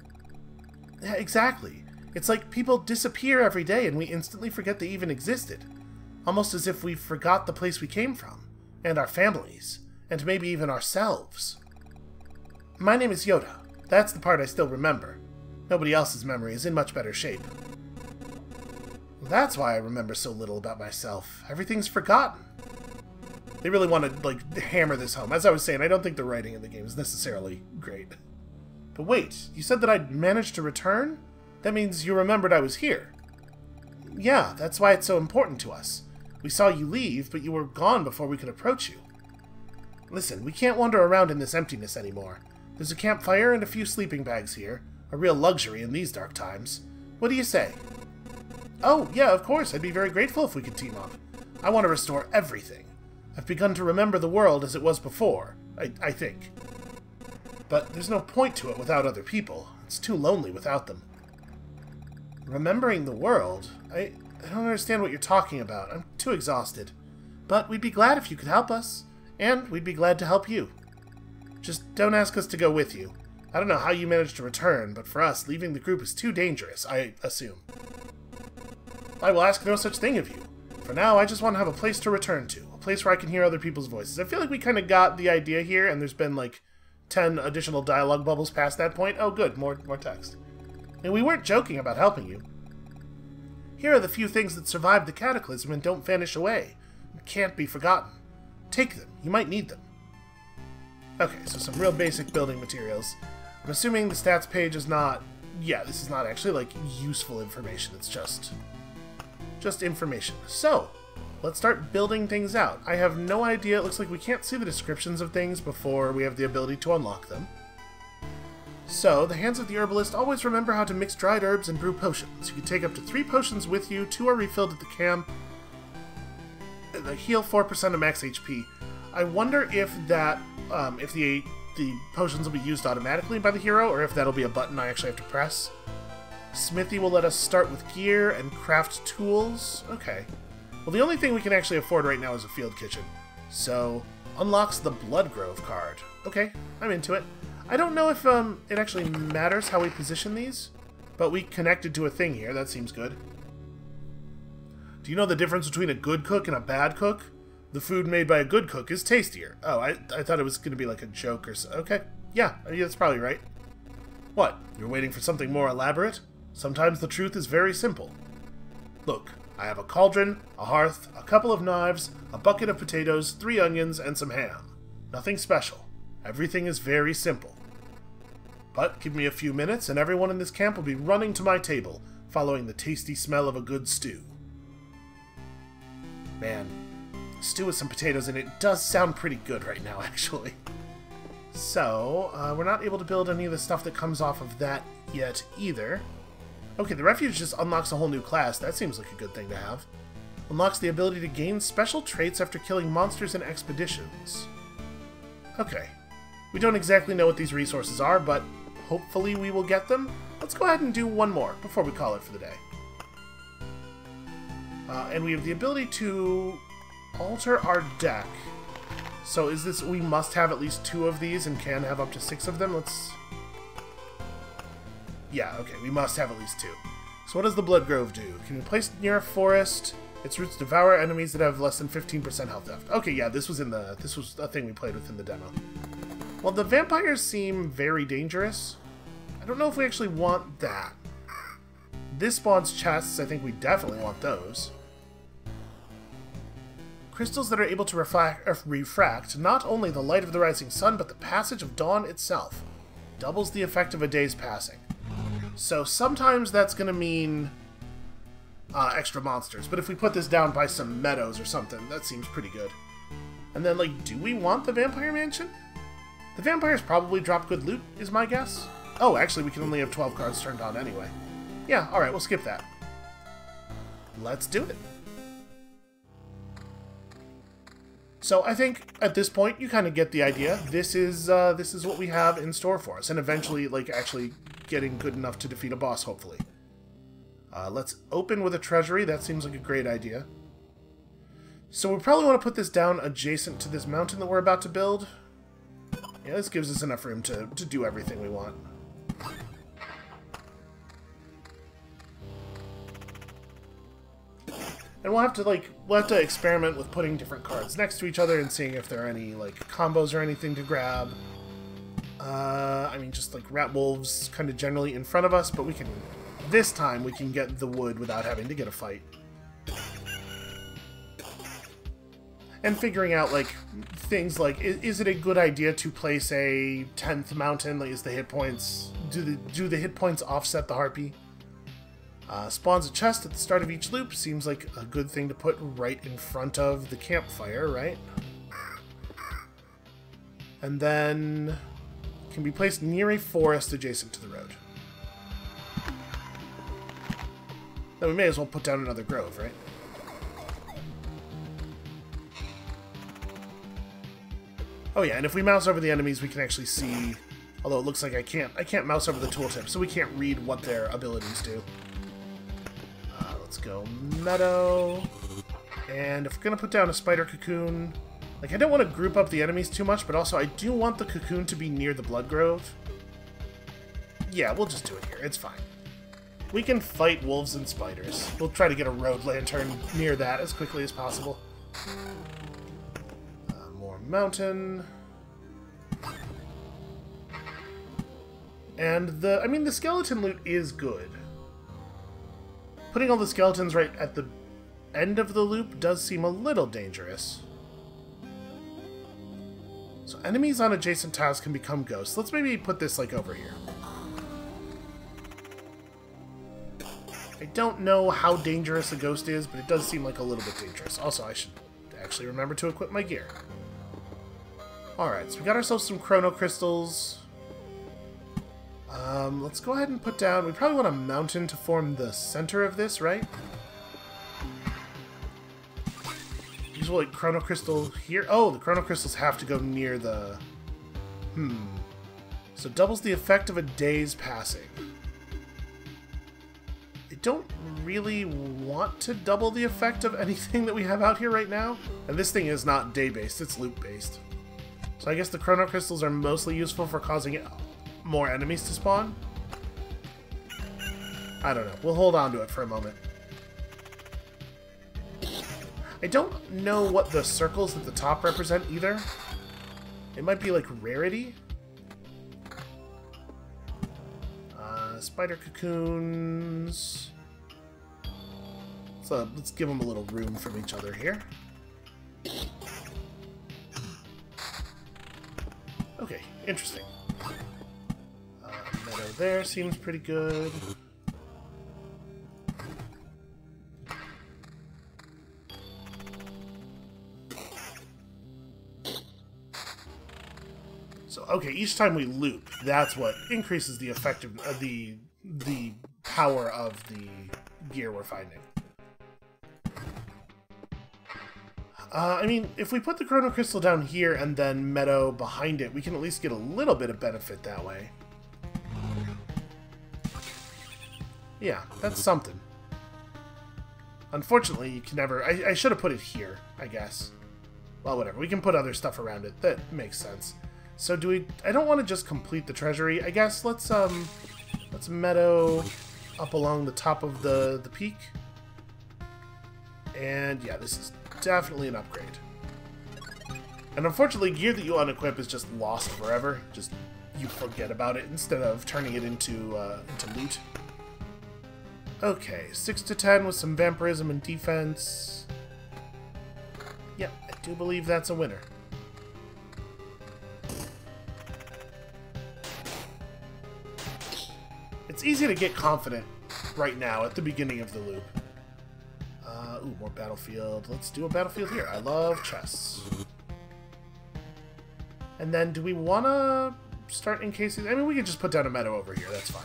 Yeah, exactly. It's like people disappear every day and we instantly forget they even existed. Almost as if we forgot the place we came from, and our families, and maybe even ourselves. My name is Yota. That's the part I still remember. Nobody else's memory is in much better shape. That's why I remember so little about myself. Everything's forgotten. They really want to, like, hammer this home. As I was saying, I don't think the writing in the game is necessarily great. But wait, you said that I'd managed to return? That means you remembered I was here. Yeah, that's why it's so important to us. We saw you leave, but you were gone before we could approach you. Listen, we can't wander around in this emptiness anymore. There's a campfire and a few sleeping bags here. A real luxury in these dark times. What do you say? Oh, yeah, of course. I'd be very grateful if we could team up. I want to restore everything. I've begun to remember the world as it was before, I, I think. But there's no point to it without other people. It's too lonely without them. Remembering the world? I, I don't understand what you're talking about. I'm too exhausted. But we'd be glad if you could help us. And we'd be glad to help you. Just don't ask us to go with you. I don't know how you managed to return, but for us, leaving the group is too dangerous, I assume. I will ask no such thing of you. For now, I just want to have a place to return to, a place where I can hear other people's voices. I feel like we kind of got the idea here, and there's been like 10 additional dialogue bubbles past that point. Oh, good, more, more text. And we weren't joking about helping you. Here are the few things that survived the cataclysm and don't vanish away, can't be forgotten. Take them, you might need them. Okay, so some real basic building materials. I'm assuming the stats page is not... Yeah, this is not actually, like, useful information. It's just... Just information. So, let's start building things out. I have no idea. It looks like we can't see the descriptions of things before we have the ability to unlock them. So, the hands of the herbalist always remember how to mix dried herbs and brew potions. You can take up to three potions with you, two are refilled at the camp. They heal 4% of max HP. I wonder if that, um, if the the potions will be used automatically by the hero, or if that'll be a button I actually have to press. Smithy will let us start with gear and craft tools. Okay. Well, the only thing we can actually afford right now is a field kitchen. So, unlocks the Bloodgrove card. Okay, I'm into it. I don't know if um, it actually matters how we position these, but we connected to a thing here. That seems good. Do you know the difference between a good cook and a bad cook? The food made by a good cook is tastier. Oh, I, I thought it was going to be like a joke or so. Okay, yeah, that's probably right. What, you're waiting for something more elaborate? Sometimes the truth is very simple. Look, I have a cauldron, a hearth, a couple of knives, a bucket of potatoes, three onions, and some ham. Nothing special. Everything is very simple. But give me a few minutes, and everyone in this camp will be running to my table, following the tasty smell of a good stew. Man, stew with some potatoes in it does sound pretty good right now, [laughs] actually. So, uh, we're not able to build any of the stuff that comes off of that yet either. Okay, the refuge just unlocks a whole new class. That seems like a good thing to have. Unlocks the ability to gain special traits after killing monsters in expeditions. Okay. We don't exactly know what these resources are, but hopefully we will get them. Let's go ahead and do one more before we call it for the day. Uh, and we have the ability to alter our deck. So is this, we must have at least two of these and can have up to six of them? Let's... Yeah, okay, we must have at least two. So what does the Blood Grove do? Can be placed near a forest. Its roots devour enemies that have less than 15% health left. Okay, yeah, this was in the, this was a thing we played with in the demo. Well, the vampires seem very dangerous. I don't know if we actually want that. This spawns chests, I think we definitely want those. Crystals that are able to refract, refract not only the light of the rising sun, but the passage of dawn itself. Doubles the effect of a day's passing. So sometimes that's going to mean uh, extra monsters, but if we put this down by some meadows or something, that seems pretty good. And then, like, do we want the Vampire Mansion? The vampires probably drop good loot, is my guess. Oh, actually, we can only have 12 cards turned on anyway. Yeah, alright, we'll skip that. Let's do it. So I think at this point you kind of get the idea. This is uh, this is what we have in store for us, and eventually, like actually getting good enough to defeat a boss, hopefully. Uh, let's open with a treasury. That seems like a great idea. So we probably want to put this down adjacent to this mountain that we're about to build. Yeah, this gives us enough room to, to do everything we want. And we'll have to like we'll have to experiment with putting different cards next to each other and seeing if there are any like combos or anything to grab. Uh, I mean, just like rat wolves kind of generally in front of us, but we can this time we can get the wood without having to get a fight. and figuring out like things like is, it a good idea to place a 10th mountain like is the hit points do the do the hit points offset the harpy uh, spawns a chest at the start of each loop seems like a good thing to put right in front of the campfire right and then can be placed near a forest adjacent to the road then we may as well put down another grove right Oh yeah, and if we mouse over the enemies, we can actually see, although it looks like I can't, I can't mouse over the tooltip, so we can't read what their abilities do. Uh, let's go Meadow. And if we're going to put down a Spider Cocoon, like I don't want to group up the enemies too much, but also I do want the Cocoon to be near the Blood Grove. Yeah, we'll just do it here, it's fine. We can fight wolves and spiders. We'll try to get a road lantern near that as quickly as possible uh, More mountain. And the, I mean, the skeleton loot is good. Putting all the skeletons right at the end of the loop does seem a little dangerous. So enemies on adjacent tiles can become ghosts. Let's maybe put this, like, over here. I don't know how dangerous a ghost is, but it does seem like a little bit dangerous. Also, I should actually remember to equip my gear. Alright, so we got ourselves some chrono crystals. Um, let's go ahead and put down... We probably want a mountain to form the center of this, right? Usual like chrono crystal here. Oh, the chrono crystals have to go near the... Hmm. So doubles the effect of a day's passing. I don't really want to double the effect of anything that we have out here right now. And this thing is not day-based, it's loop-based. So I guess the Chrono Crystals are mostly useful for causing more enemies to spawn? I don't know. We'll hold on to it for a moment. I don't know what the circles at the top represent either. It might be like rarity. Uh, spider cocoons. So let's give them a little room from each other here. Okay, interesting. Uh, meadow there seems pretty good. Okay, each time we loop, that's what increases the effective, uh, the the power of the gear we're finding. Uh, I mean, if we put the Chrono Crystal down here and then Meadow behind it, we can at least get a little bit of benefit that way. Yeah, that's something. Unfortunately, you can never... I, I should have put it here, I guess. Well, whatever. We can put other stuff around it. That makes sense. So do we... I don't want to just complete the treasury. I guess let's, um... Let's Meadow up along the top of the, the peak. And yeah, this is definitely an upgrade. And unfortunately, gear that you unequip is just lost forever. Just you forget about it instead of turning it into uh, into loot. Okay, 6 to 10 with some vampirism and defense. Yep, I do believe that's a winner. It's easy to get confident right now at the beginning of the loop. Uh, ooh, more battlefield. Let's do a battlefield here. I love chests. And then do we want to start encasing? I mean, we could just put down a meadow over here. That's fine.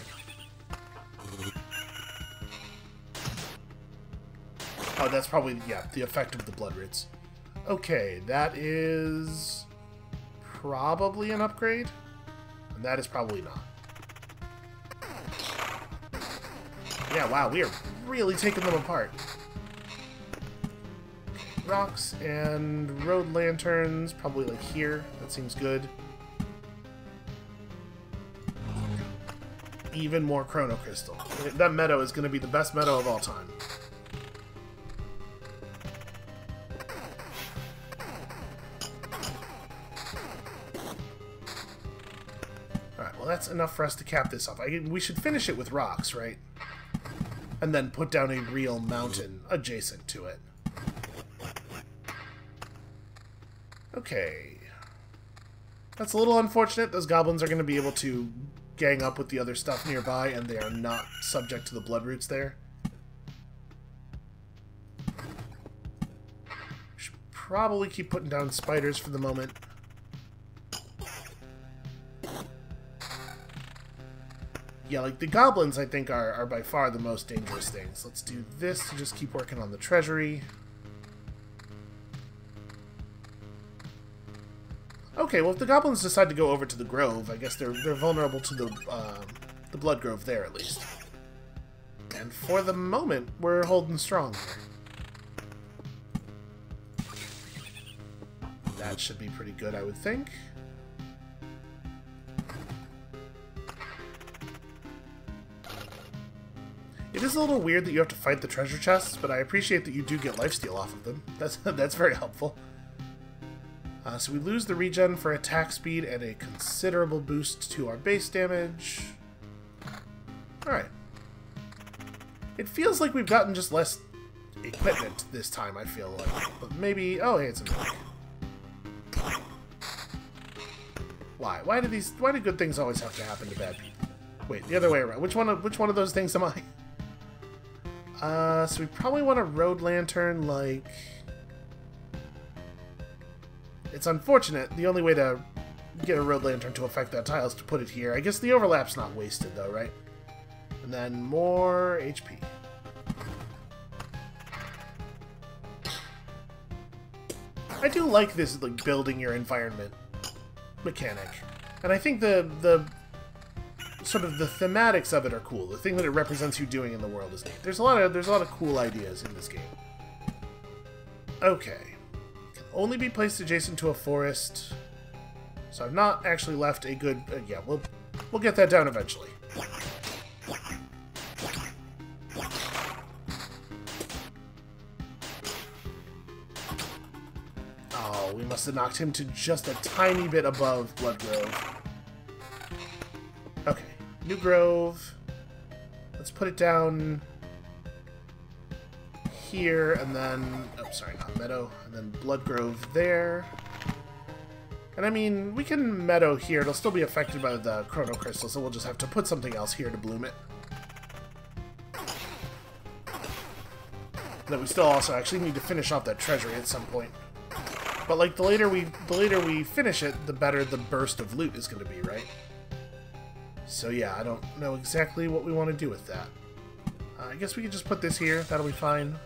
Oh, that's probably, yeah, the effect of the Bloodwrits. Okay, that is probably an upgrade. And that is probably not. Yeah, wow, we are really taking them apart rocks and road lanterns, probably like here. That seems good. Even more Chrono Crystal. That meadow is going to be the best meadow of all time. Alright, well that's enough for us to cap this off. I, we should finish it with rocks, right? And then put down a real mountain adjacent to it. Okay. That's a little unfortunate. Those goblins are going to be able to gang up with the other stuff nearby, and they are not subject to the blood roots there. Should probably keep putting down spiders for the moment. Yeah, like the goblins, I think, are, are by far the most dangerous things. Let's do this to just keep working on the treasury. Okay, well, if the goblins decide to go over to the grove, I guess they're they're vulnerable to the um, the blood grove there at least. And for the moment, we're holding strong That should be pretty good, I would think. It is a little weird that you have to fight the treasure chests, but I appreciate that you do get lifesteal off of them. [laughs] That's that's very helpful. Uh, so we lose the regen for attack speed and a considerable boost to our base damage. Alright. It feels like we've gotten just less equipment this time, I feel like. But maybe... Oh, hey, it's a. Why? Why do these... Why do good things always have to happen to bad people? Wait, the other way around. Which one of, which one of those things am I? [laughs] Uh, so we probably want a road lantern, like... It's unfortunate. The only way to get a road lantern to affect that tile is to put it here. I guess the overlap's not wasted, though, right? And then more HP. I do like this, like, building your environment mechanic. And I think the, the sort of the thematics of it are cool. The thing that it represents you doing in the world is neat. There's a lot of there's a lot of cool ideas in this game. Okay Can only be placed adjacent to a forest. So I've not actually left a good... Uh, yeah, we'll, we'll get that down eventually. Oh, we must have knocked him to just a tiny bit above Blood Grove. New Grove. Let's put it down here, and then... Oh, sorry, not Meadow. And then Blood Grove there. And I mean, we can Meadow here. It'll still be affected by the Chrono Crystal, so we'll just have to put something else here to bloom it. That we still also actually need to finish off that treasury at some point. But like the later we the later we finish it, the better the burst of loot is going to be, right? So yeah, I don't know exactly what we want to do with that. Uh, I guess we can just put this here. That'll be fine.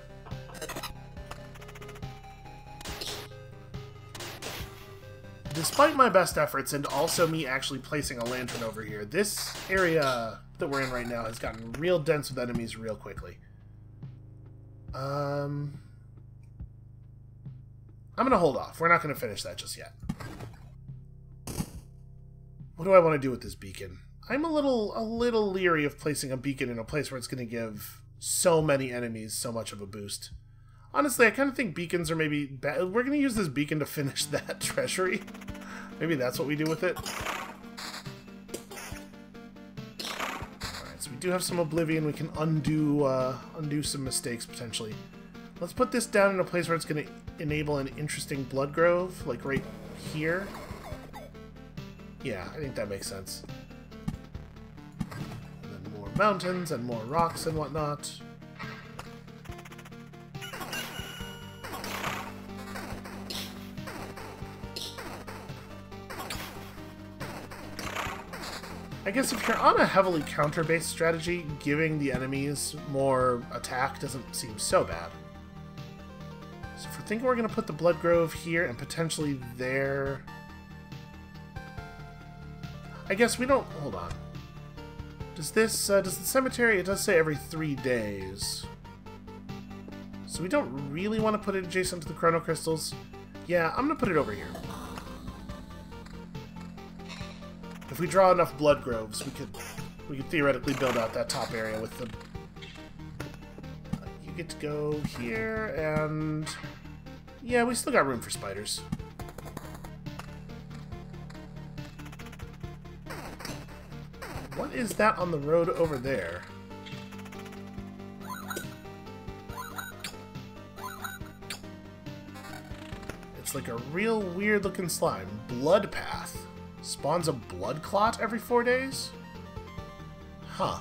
despite my best efforts and also me actually placing a lantern over here, this area that we're in right now has gotten real dense with enemies real quickly. Um, I'm going to hold off. We're not going to finish that just yet. What do I want to do with this beacon? I'm a little a little leery of placing a beacon in a place where it's going to give so many enemies so much of a boost. Honestly, I kind of think beacons are maybe bad. We're going to use this beacon to finish [laughs] that treasury. maybe that's what we do with it. Alright, so we do have some Oblivion. We can undo, uh, undo some mistakes, potentially. Let's put this down in a place where it's going to enable an interesting Blood Grove, like right here. Yeah, I think that makes sense. Mountains and more rocks and whatnot. I guess if you're on a heavily counter-based strategy, giving the enemies more attack doesn't seem so bad. So if we're thinking we're going to put the Blood Grove here and potentially there... I guess we don't... Hold on. Does this... Uh, does the cemetery... It does say every three days. So we don't really want to put it adjacent to the Chrono Crystals. Yeah, I'm going to put it over here. If we draw enough blood groves, we could we could theoretically build out that top area with the. You get to go here, and yeah, we still got room for spiders. What is that on the road over there? It's like a real weird looking slime. Blood Path. Spawns a blood clot every four days? Huh.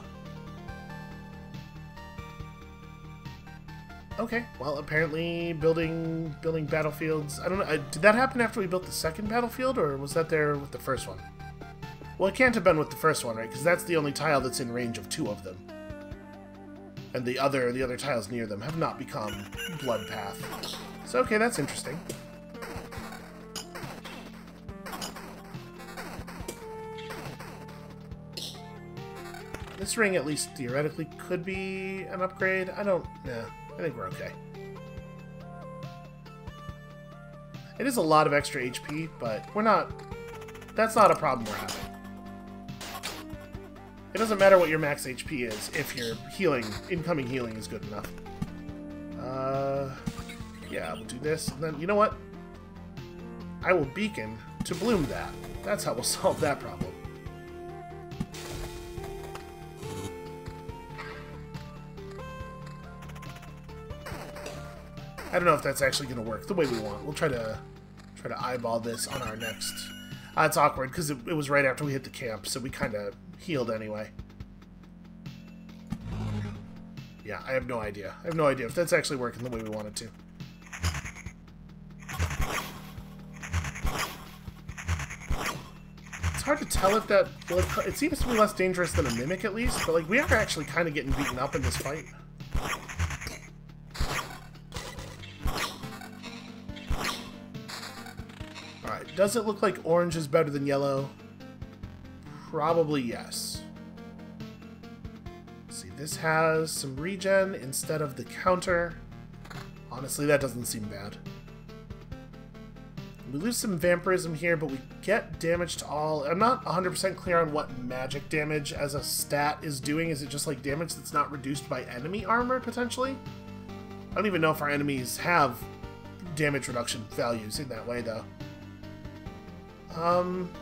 Okay, well, apparently building building battlefields. I don't know. Uh, did that happen after we built the second battlefield, or was that there with the first one? Well, it can't have been with the first one, right? Because that's the only tile that's in range of two of them, and the other the other tiles near them have not become blood path. So okay, that's interesting. This ring, at least theoretically, could be an upgrade. I don't... Nah, I think we're okay. It is a lot of extra HP, but we're not... That's not a problem we're having. It doesn't matter what your max HP is if your healing, incoming healing is good enough. Uh, yeah, we'll do this, and then, you know what? I will beacon to bloom that. That's how we'll [laughs] solve that problem. I don't know if that's actually going to work the way we want. We'll try to try to eyeball this on our next. Uh, it's awkward because it, it was right after we hit the camp, so we kind of healed anyway. Yeah, I have no idea. I have no idea if that's actually working the way we want it to. It's hard to tell if that... Well, it seems to be less dangerous than a Mimic, at least, but like we are actually kind of getting beaten up in this fight. Alright, does it look like orange is better than yellow? Probably yes. See, this has some regen instead of the counter. Honestly, that doesn't seem bad. We lose some vampirism here, but we get damage to all. I'm not 100% clear on what magic damage as a stat is doing. Is it just like damage that's not reduced by enemy armor, potentially? I don't even know if our enemies have damage reduction values in that way, though. Um,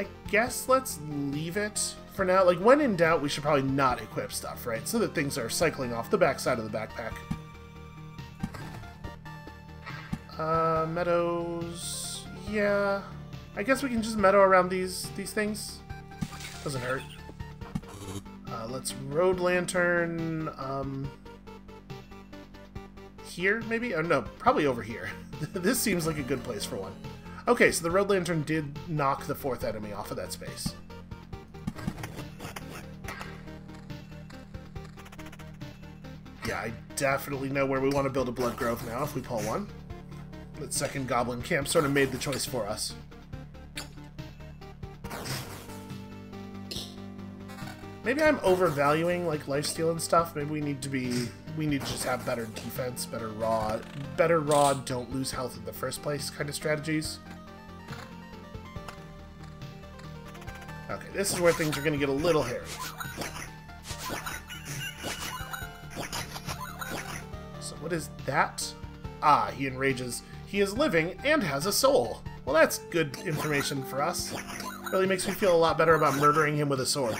I guess let's leave it for now. Like, when in doubt, we should probably not equip stuff, right? So that things are cycling off the backside of the backpack. Uh, meadows... Yeah... I guess we can just meadow around these these things. Doesn't hurt. Uh, let's road lantern, um... Here, maybe? Oh, no, probably over here. [laughs] this seems like a good place for one. Okay, so the Road Lantern did knock the fourth enemy off of that space. Yeah, I definitely know where we want to build a Blood Grove now if we pull one. That second Goblin camp sort of made the choice for us. Maybe I'm overvaluing like lifesteal and stuff. Maybe we need to be we need to just have better defense, better raw, better raw, don't lose health in the first place kind of strategies. Okay, this is where things are going to get a little hairy. So what is that? Ah, he enrages. He is living and has a soul. Well, that's good information for us. Really makes me feel a lot better about murdering him with a sword.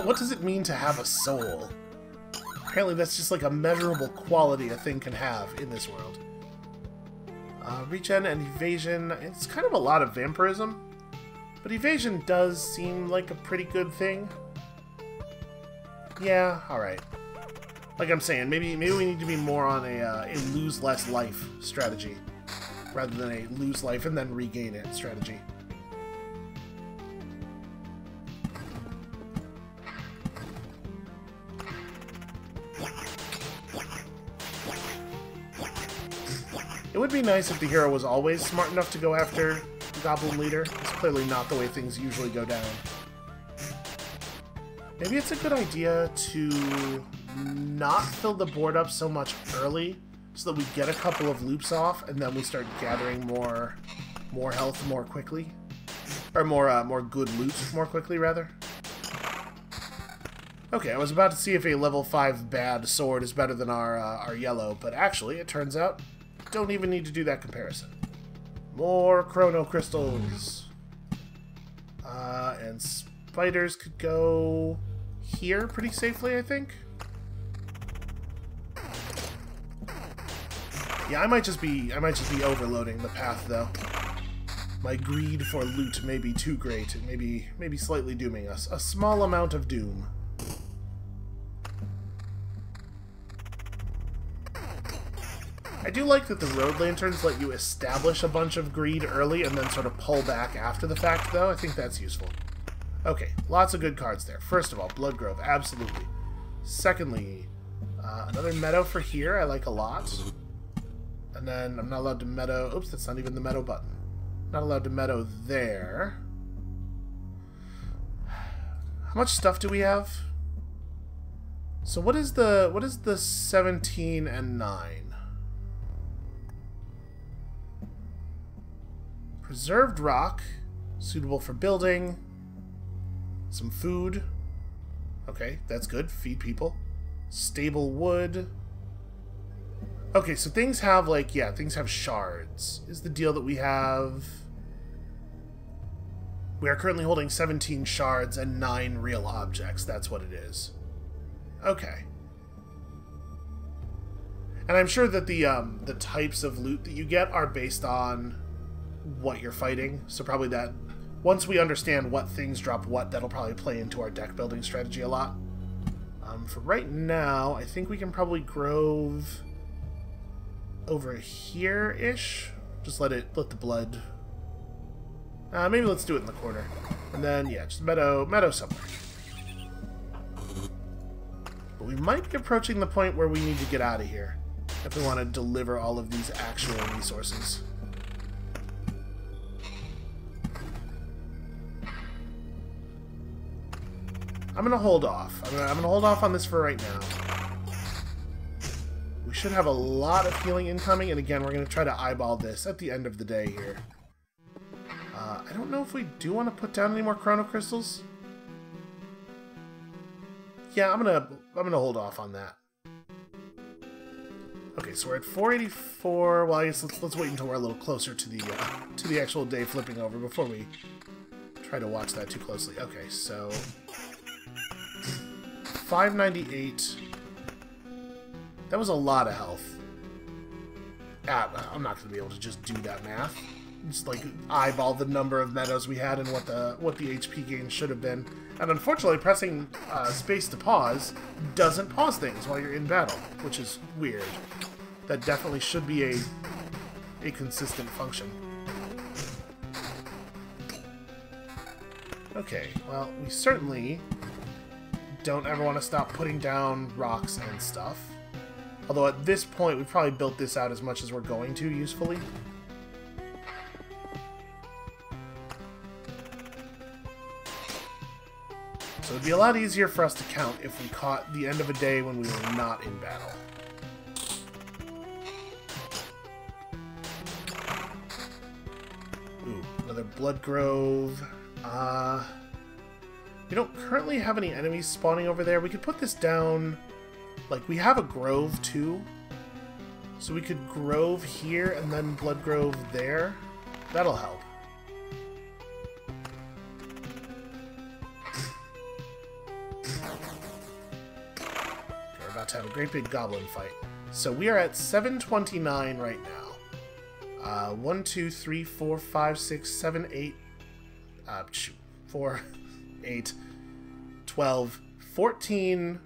What does it mean to have a soul? Apparently that's just like a measurable quality a thing can have in this world. Uh, regen and evasion, it's kind of a lot of vampirism, but evasion does seem like a pretty good thing. Yeah, alright. Like I'm saying, maybe maybe we need to be more on a, uh, a lose less life strategy, rather than a lose life and then regain it strategy. It would be nice if the hero was always smart enough to go after the Goblin Leader. It's clearly not the way things usually go down. Maybe it's a good idea to not fill the board up so much early so that we get a couple of loops off and then we start gathering more more health more quickly. Or more uh, more good loot more quickly, rather. Okay, I was about to see if a level 5 bad sword is better than our, uh, our yellow, but actually, it turns out don't even need to do that comparison. More chrono crystals. Uh, and spiders could go here pretty safely, I think. Yeah, I might just be I might just be overloading the path though. My greed for loot may be too great. It may be maybe slightly dooming us. A small amount of doom. I do like that the road lanterns let you establish a bunch of greed early and then sort of pull back after the fact, though. I think that's useful. Okay, lots of good cards there. First of all, Blood Grove, absolutely. Secondly, uh, another meadow for here I like a lot. And then I'm not allowed to meadow... Oops, that's not even the meadow button. Not allowed to meadow there. How much stuff do we have? So what is the what is the 17 and 9? Preserved rock, suitable for building. Some food. Okay, that's good. Feed people. Stable wood. Okay, so things have, like, yeah, things have shards. Is the deal that we have... We are currently holding 17 shards and 9 real objects. That's what it is. Okay. And I'm sure that the um, the types of loot that you get are based on what you're fighting. So probably that once we understand what things drop what, that'll probably play into our deck building strategy a lot. Um, for right now, I think we can probably grove over here-ish. Just let it let the blood. Uh, maybe let's do it in the corner, and then yeah, just meadow meadow somewhere. But we might be approaching the point where we need to get out of here if we want to deliver all of these actual resources. I'm gonna hold off. I'm gonna, I'm gonna hold off on this for right now. We should have a lot of healing incoming, and again, we're gonna try to eyeball this at the end of the day here. Uh, I don't know if we do want to put down any more chrono crystals. Yeah, I'm gonna I'm gonna hold off on that. Okay, so we're at 484. Well, I guess let's, let's wait until we're a little closer to the uh, to the actual day flipping over before we try to watch that too closely. Okay, so 598. That was a lot of health. Ah, I'm not going to be able to just do that math. Just like eyeball the number of meadows we had and what the what the HP gain should have been. And unfortunately, pressing uh, space to pause doesn't pause things while you're in battle, which is weird. That definitely should be a a consistent function. Okay, well, we certainly don't ever want to stop putting down rocks and stuff. Although at this point, we've probably built this out as much as we're going to usefully. So it'd be a lot easier for us to count if we caught the end of a day when we were not in battle. Ooh, another Blood Grove. Uh... We don't currently have any enemies spawning over there. We could put this down... Like, we have a grove, too. So we could grove here and then blood grove there. That'll help. [laughs] We're about to have a great big goblin fight. So we are at 729 right now. Uh, 1, 2, 3, 4, 5, 6, 7, 8... Uh, shoot. 4... [laughs] 8, 12, 14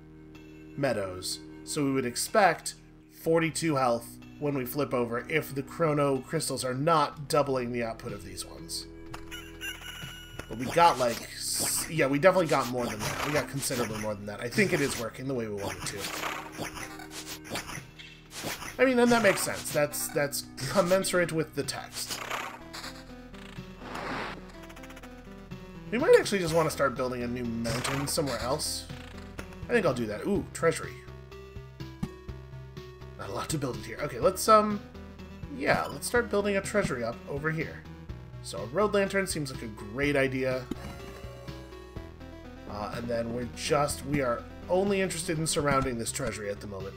meadows. So we would expect 42 health when we flip over if the chrono crystals are not doubling the output of these ones. But we got like, yeah, we definitely got more than that. We got considerably more than that. I think it is working the way we want it to. I mean, and that makes sense. That's that's commensurate with the text. We might actually just want to start building a new mountain somewhere else. I think I'll do that. Ooh, treasury. Not a lot to build it here. Okay, let's, um... Yeah, let's start building a treasury up over here. So a road lantern seems like a great idea. Uh, and then we're just... We are only interested in surrounding this treasury at the moment.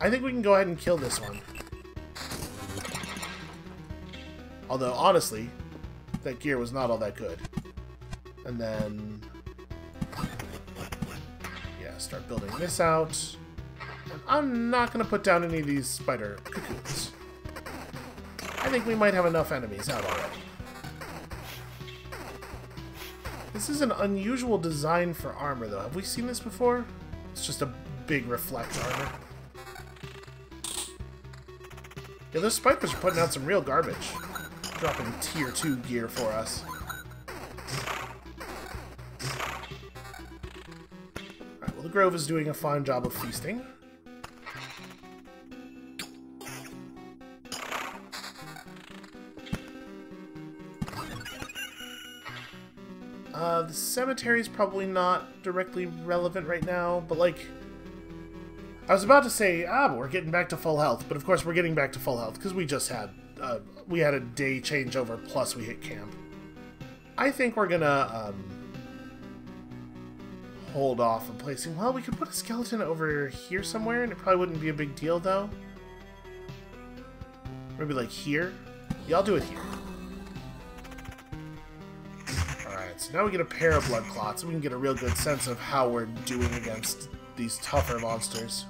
I think we can go ahead and kill this one. Although, honestly, that gear was not all that good. And then... Yeah, start building this out. And I'm not going to put down any of these spider cocoons. I think we might have enough enemies out already. This is an unusual design for armor, though. Have we seen this before? It's just a big reflect armor. Yeah, those spiders are putting out some real garbage. Dropping tier 2 gear for us. Grove is doing a fine job of feasting. Uh, the cemetery is probably not directly relevant right now, but like... I was about to say, ah, but we're getting back to full health, but of course we're getting back to full health because we just had, uh, we had a day changeover plus we hit camp. I think we're gonna, um, hold off on placing, well, we could put a skeleton over here somewhere and it probably wouldn't be a big deal though. Maybe like here? Yeah, I'll do it here. Alright, so now we get a pair of blood clots, and we can get a real good sense of how we're doing against these tougher monsters.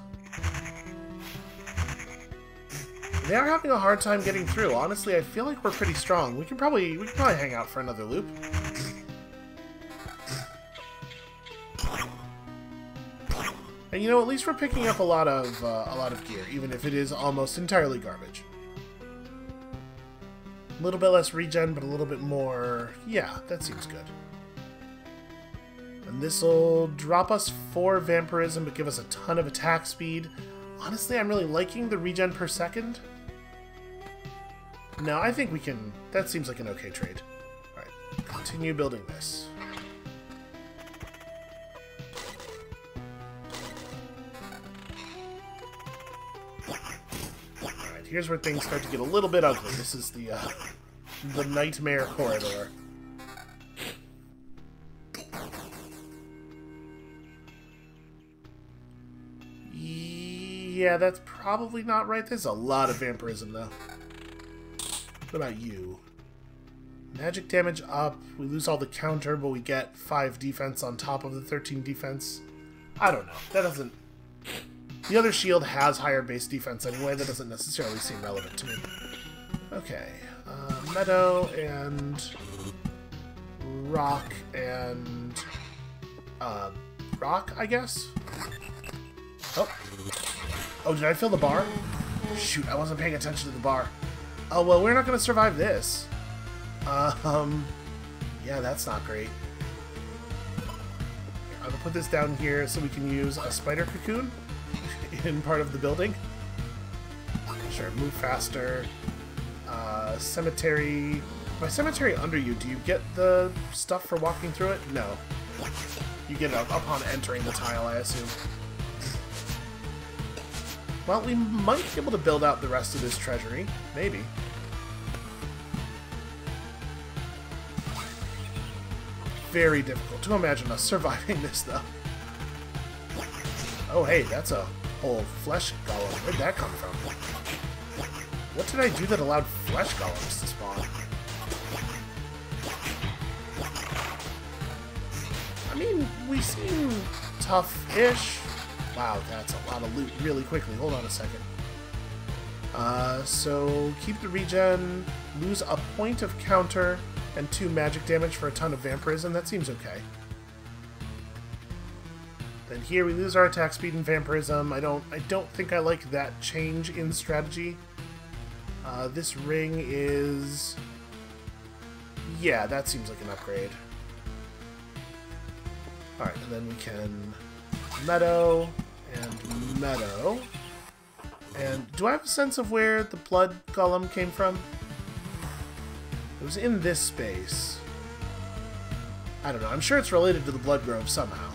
They are having a hard time getting through. Honestly, I feel like we're pretty strong. We can probably we can probably hang out for another loop. And you know, at least we're picking up a lot of uh, a lot of gear, even if it is almost entirely garbage. A little bit less regen, but a little bit more... Yeah, that seems good. And this'll drop us 4 Vampirism, but give us a ton of attack speed. Honestly, I'm really liking the regen per second. No, I think we can... That seems like an okay trade. Alright, continue building this. Here's where things start to get a little bit ugly. This is the, uh, the Nightmare Corridor. Yeah, that's probably not right. There's a lot of vampirism, though. What about you? Magic damage up. We lose all the counter, but we get 5 defense on top of the 13 defense. I don't know. That doesn't... The other shield has higher base defense anyway, that doesn't necessarily seem relevant to me. Okay, uh, Meadow and Rock and uh, Rock, I guess? Oh. Oh, did I fill the bar? Shoot, I wasn't paying attention to the bar. Oh, well, we're not going to survive this. Um, yeah, that's not great. I'm going to put this down here so we can use a spider cocoon in part of the building. Sure, move faster. Uh, cemetery. By cemetery under you, do you get the stuff for walking through it? No. You get it upon entering the tile, I assume. Well, we might be able to build out the rest of this treasury. Maybe. Very difficult to imagine us [laughs] surviving this, though. Oh, hey, that's a whole flesh golem. Where'd that come from? What did I do that allowed flesh golems to spawn? I mean, we seem tough-ish. Wow, that's a lot of loot really quickly. Hold on a second. Uh, so keep the regen, lose a point of counter, and two magic damage for a ton of vampirism. That seems okay. Then here we lose our attack speed and vampirism. I don't I don't think I like that change in strategy. Uh, this ring is... Yeah, that seems like an upgrade. Alright, and then we can Meadow and Meadow. And do I have a sense of where the blood golem came from? It was in this space. I don't know. I'm sure it's related to the Blood Grove somehow.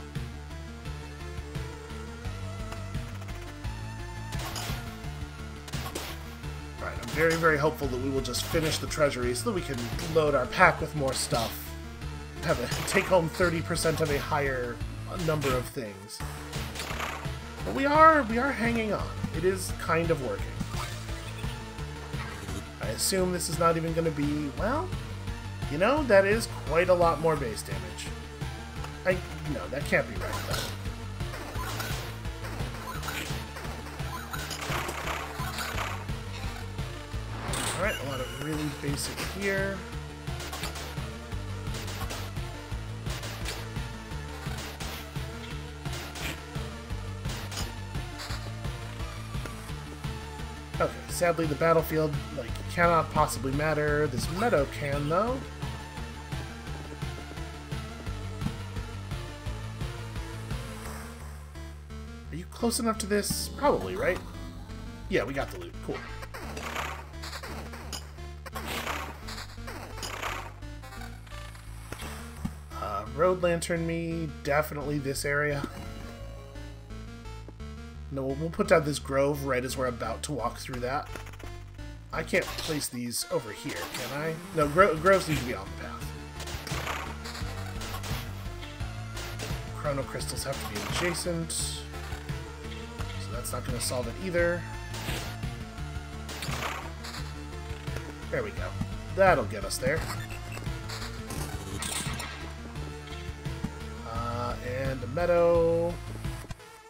Very, very hopeful that we will just finish the treasury so that we can load our pack with more stuff. Have a take home 30% of a higher number of things. But we are we are hanging on. It is kind of working. I assume this is not even going to be, well, you know, that is quite a lot more base damage. I, no, that can't be right, though. Really basic here. Okay, sadly the battlefield, like, cannot possibly matter. This meadow can, though. Are you close enough to this? Probably, right? Yeah, we got the loot. Cool. Road lantern me, definitely this area. No, we'll put down this grove right as we're about to walk through that. I can't place these over here, can I? No, gro groves need to be on the path. Chrono crystals have to be adjacent. So that's not going to solve it either. There we go. That'll get us there. Meadow.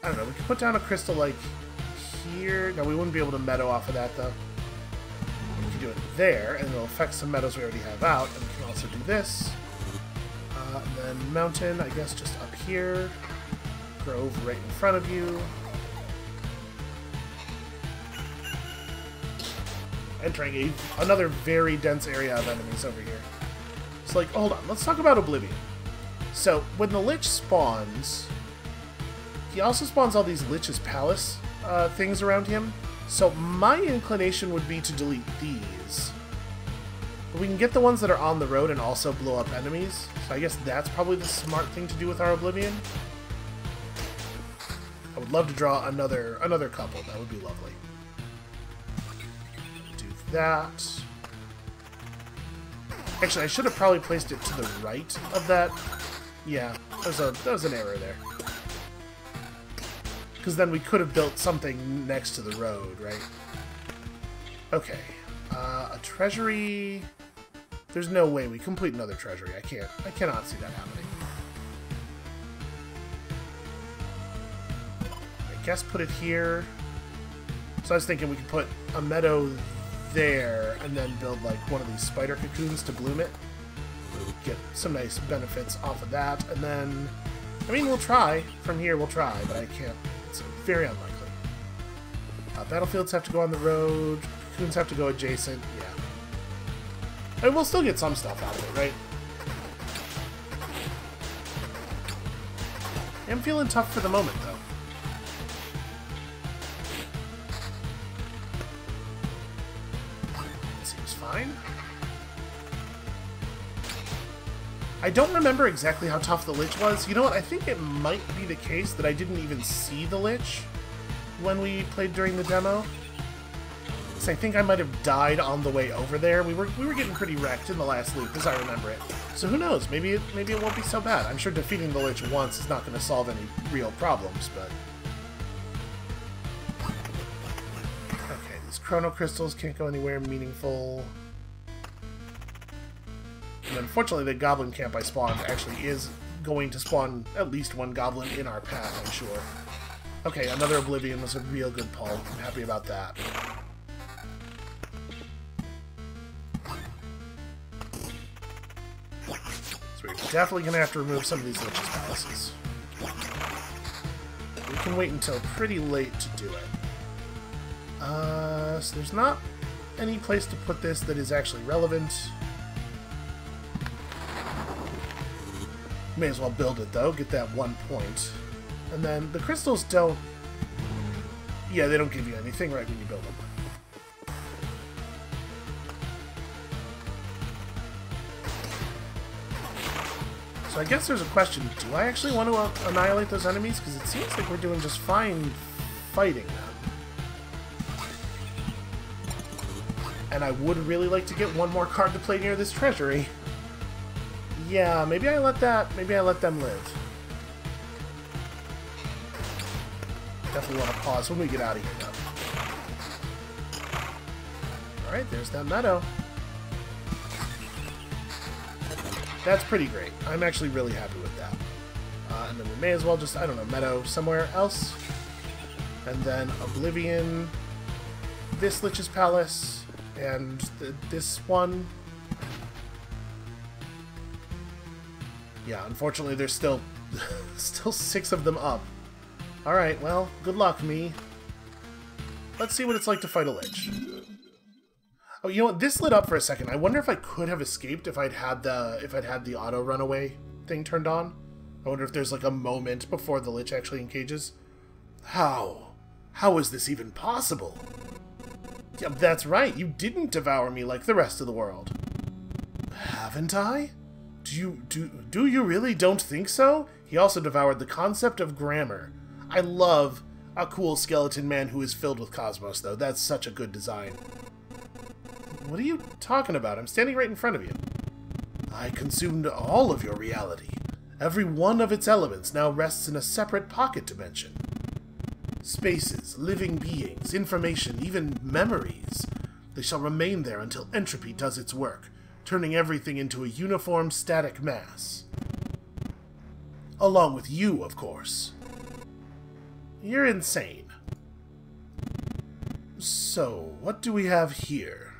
I don't know, we could put down a crystal like here. No, we wouldn't be able to meadow off of that though. We can do it there, and it'll affect some meadows we already have out. And we can also do this. Uh, and then mountain, I guess just up here. Grove right in front of you. Entering a, another very dense area of enemies over here. It's like, hold on, let's talk about Oblivion. So, when the Lich spawns, he also spawns all these Lich's Palace uh, things around him. So my inclination would be to delete these. But we can get the ones that are on the road and also blow up enemies. So I guess that's probably the smart thing to do with our Oblivion. I would love to draw another another couple. That would be lovely. Do that. Actually, I should have probably placed it to the right of that. Yeah, that was, a, that was an error there. Because then we could have built something next to the road, right? Okay. Uh, a treasury... There's no way we complete another treasury. I can't. I cannot see that happening. I guess put it here. So I was thinking we could put a meadow there and then build like one of these spider cocoons to bloom it. Get some nice benefits off of that. And then, I mean, we'll try. From here, we'll try, but I can't it's very unlikely. Uh, battlefields have to go on the road. Cocoons have to go adjacent. Yeah. I mean, we'll still get some stuff out of it, right? I'm feeling tough for the moment, though. I don't remember exactly how tough the Lich was. You know what? I think it might be the case that I didn't even see the Lich when we played during the demo. So I think I might have died on the way over there. We were we were getting pretty wrecked in the last loop, as I remember it. So who knows? Maybe it maybe it won't be so bad. I'm sure defeating the Lich once is not going to solve any real problems, but okay, these Chrono Crystals can't go anywhere meaningful. And unfortunately, the goblin camp I spawned actually is going to spawn at least one goblin in our path, I'm sure. Okay, another Oblivion was a real good pull. I'm happy about that. So we're definitely going to have to remove some of these Lich's Palaces. We can wait until pretty late to do it. Uh, so there's not any place to put this that is actually relevant. May as well build it, though. Get that one point. And then the crystals don't... Yeah, they don't give you anything right when you build them. So I guess there's a question, do I actually want to uh, annihilate those enemies? Because it seems like we're doing just fine fighting them. And I would really like to get one more card to play near this treasury. Yeah, maybe I let that, maybe I let them live. Definitely want to pause when we get out of here, though. Alright, there's that meadow. That's pretty great. I'm actually really happy with that. Uh, and then we may as well just, I don't know, meadow somewhere else. And then Oblivion, this Lich's Palace, And th this one... Yeah, unfortunately there's still [laughs] still six of them up. Alright, well, good luck, me. Let's see what it's like to fight a Lich. Oh, you know what? This lit up for a second. I wonder if I could have escaped if I'd had the if I'd had the auto runaway thing turned on. I wonder if there's like a moment before the Lich actually engages. How? How is this even possible? Yeah, that's right. You didn't devour me like the rest of the world. Haven't I? Do you do do you really don't think so? He also devoured the concept of grammar. I love a cool skeleton man who is filled with cosmos, though. That's such a good design. What are you talking about? I'm standing right in front of you. I consumed all of your reality. Every one of its elements now rests in a separate pocket dimension. Spaces, living beings, information, even memories. They shall remain there until entropy does its work, turning everything into a uniform static mass. Along with you, of course. You're insane. So, what do we have here?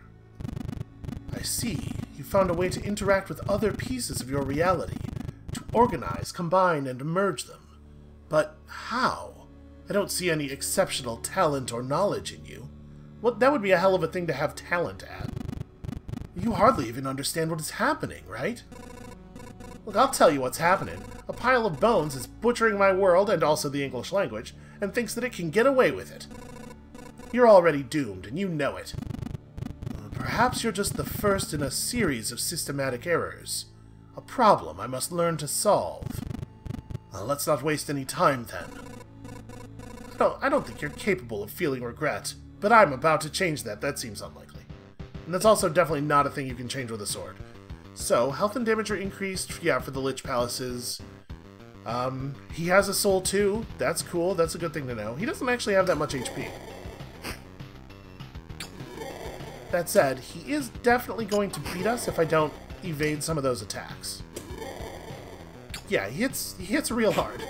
I see. You found a way to interact with other pieces of your reality, to organize, combine, and merge them. But how? I don't see any exceptional talent or knowledge in you. Well, that would be a hell of a thing to have talent at. You hardly even understand what is happening, right? Look, I'll tell you what's happening. A pile of bones is butchering my world and also the English language, and thinks that it can get away with it. You're already doomed, and you know it. Perhaps you're just the first in a series of systematic errors. A problem I must learn to solve. Let's not waste any time, then. No, I don't think you're capable of feeling regret, but I'm about to change that. That seems unlikely. And that's also definitely not a thing you can change with a sword. So, health and damage are increased, yeah, for the Lich Palaces. Um, he has a soul too. That's cool. That's a good thing to know. He doesn't actually have that much HP. That said, he is definitely going to beat us if I don't evade some of those attacks. Yeah, he hits, he hits real hard.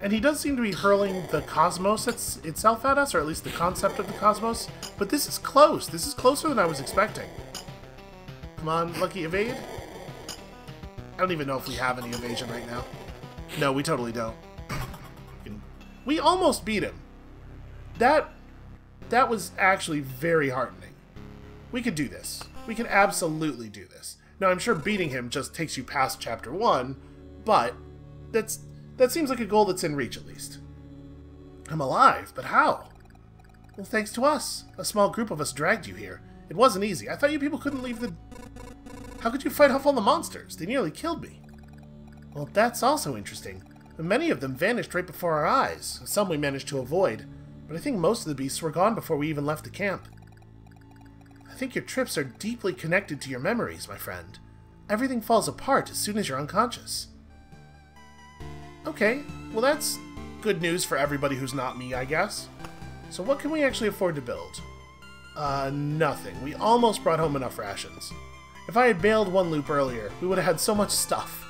And he does seem to be hurling the cosmos itself at us, or at least the concept of the cosmos. But this is close. This is closer than I was expecting. Come on, Lucky, evade. I don't even know if we have any evasion right now. No, we totally don't. [coughs] We almost beat him. That that was actually very heartening. We could do this. We can absolutely do this. Now, I'm sure beating him just takes you past Chapter 1, but that's that seems like a goal that's in reach, at least. I'm alive, but how? Well, thanks to us. A small group of us dragged you here. It wasn't easy. I thought you people couldn't leave the... How could you fight off all the monsters? They nearly killed me. Well, that's also interesting. Many of them vanished right before our eyes. Some we managed to avoid but I think most of the beasts were gone before we even left the camp. I think your trips are deeply connected to your memories, my friend. Everything falls apart as soon as you're unconscious. Okay, well that's good news for everybody who's not me, I guess. So what can we actually afford to build? Uh, nothing. We almost brought home enough rations. If I had bailed one loop earlier, we would have had so much stuff.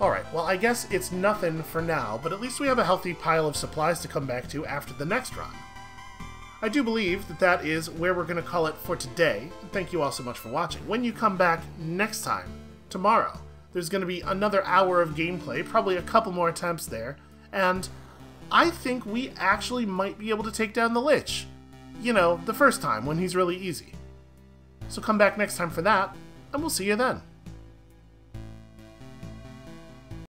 Alright, well I guess it's nothing for now, but at least we have a healthy pile of supplies to come back to after the next run. I do believe that that is where we're going to call it for today. Thank you all so much for watching. When you come back next time, tomorrow, there's going to be another hour of gameplay, probably a couple more attempts there, and I think we actually might be able to take down the Lich. You know, the first time, when he's really easy. So come back next time for that, and we'll see you then.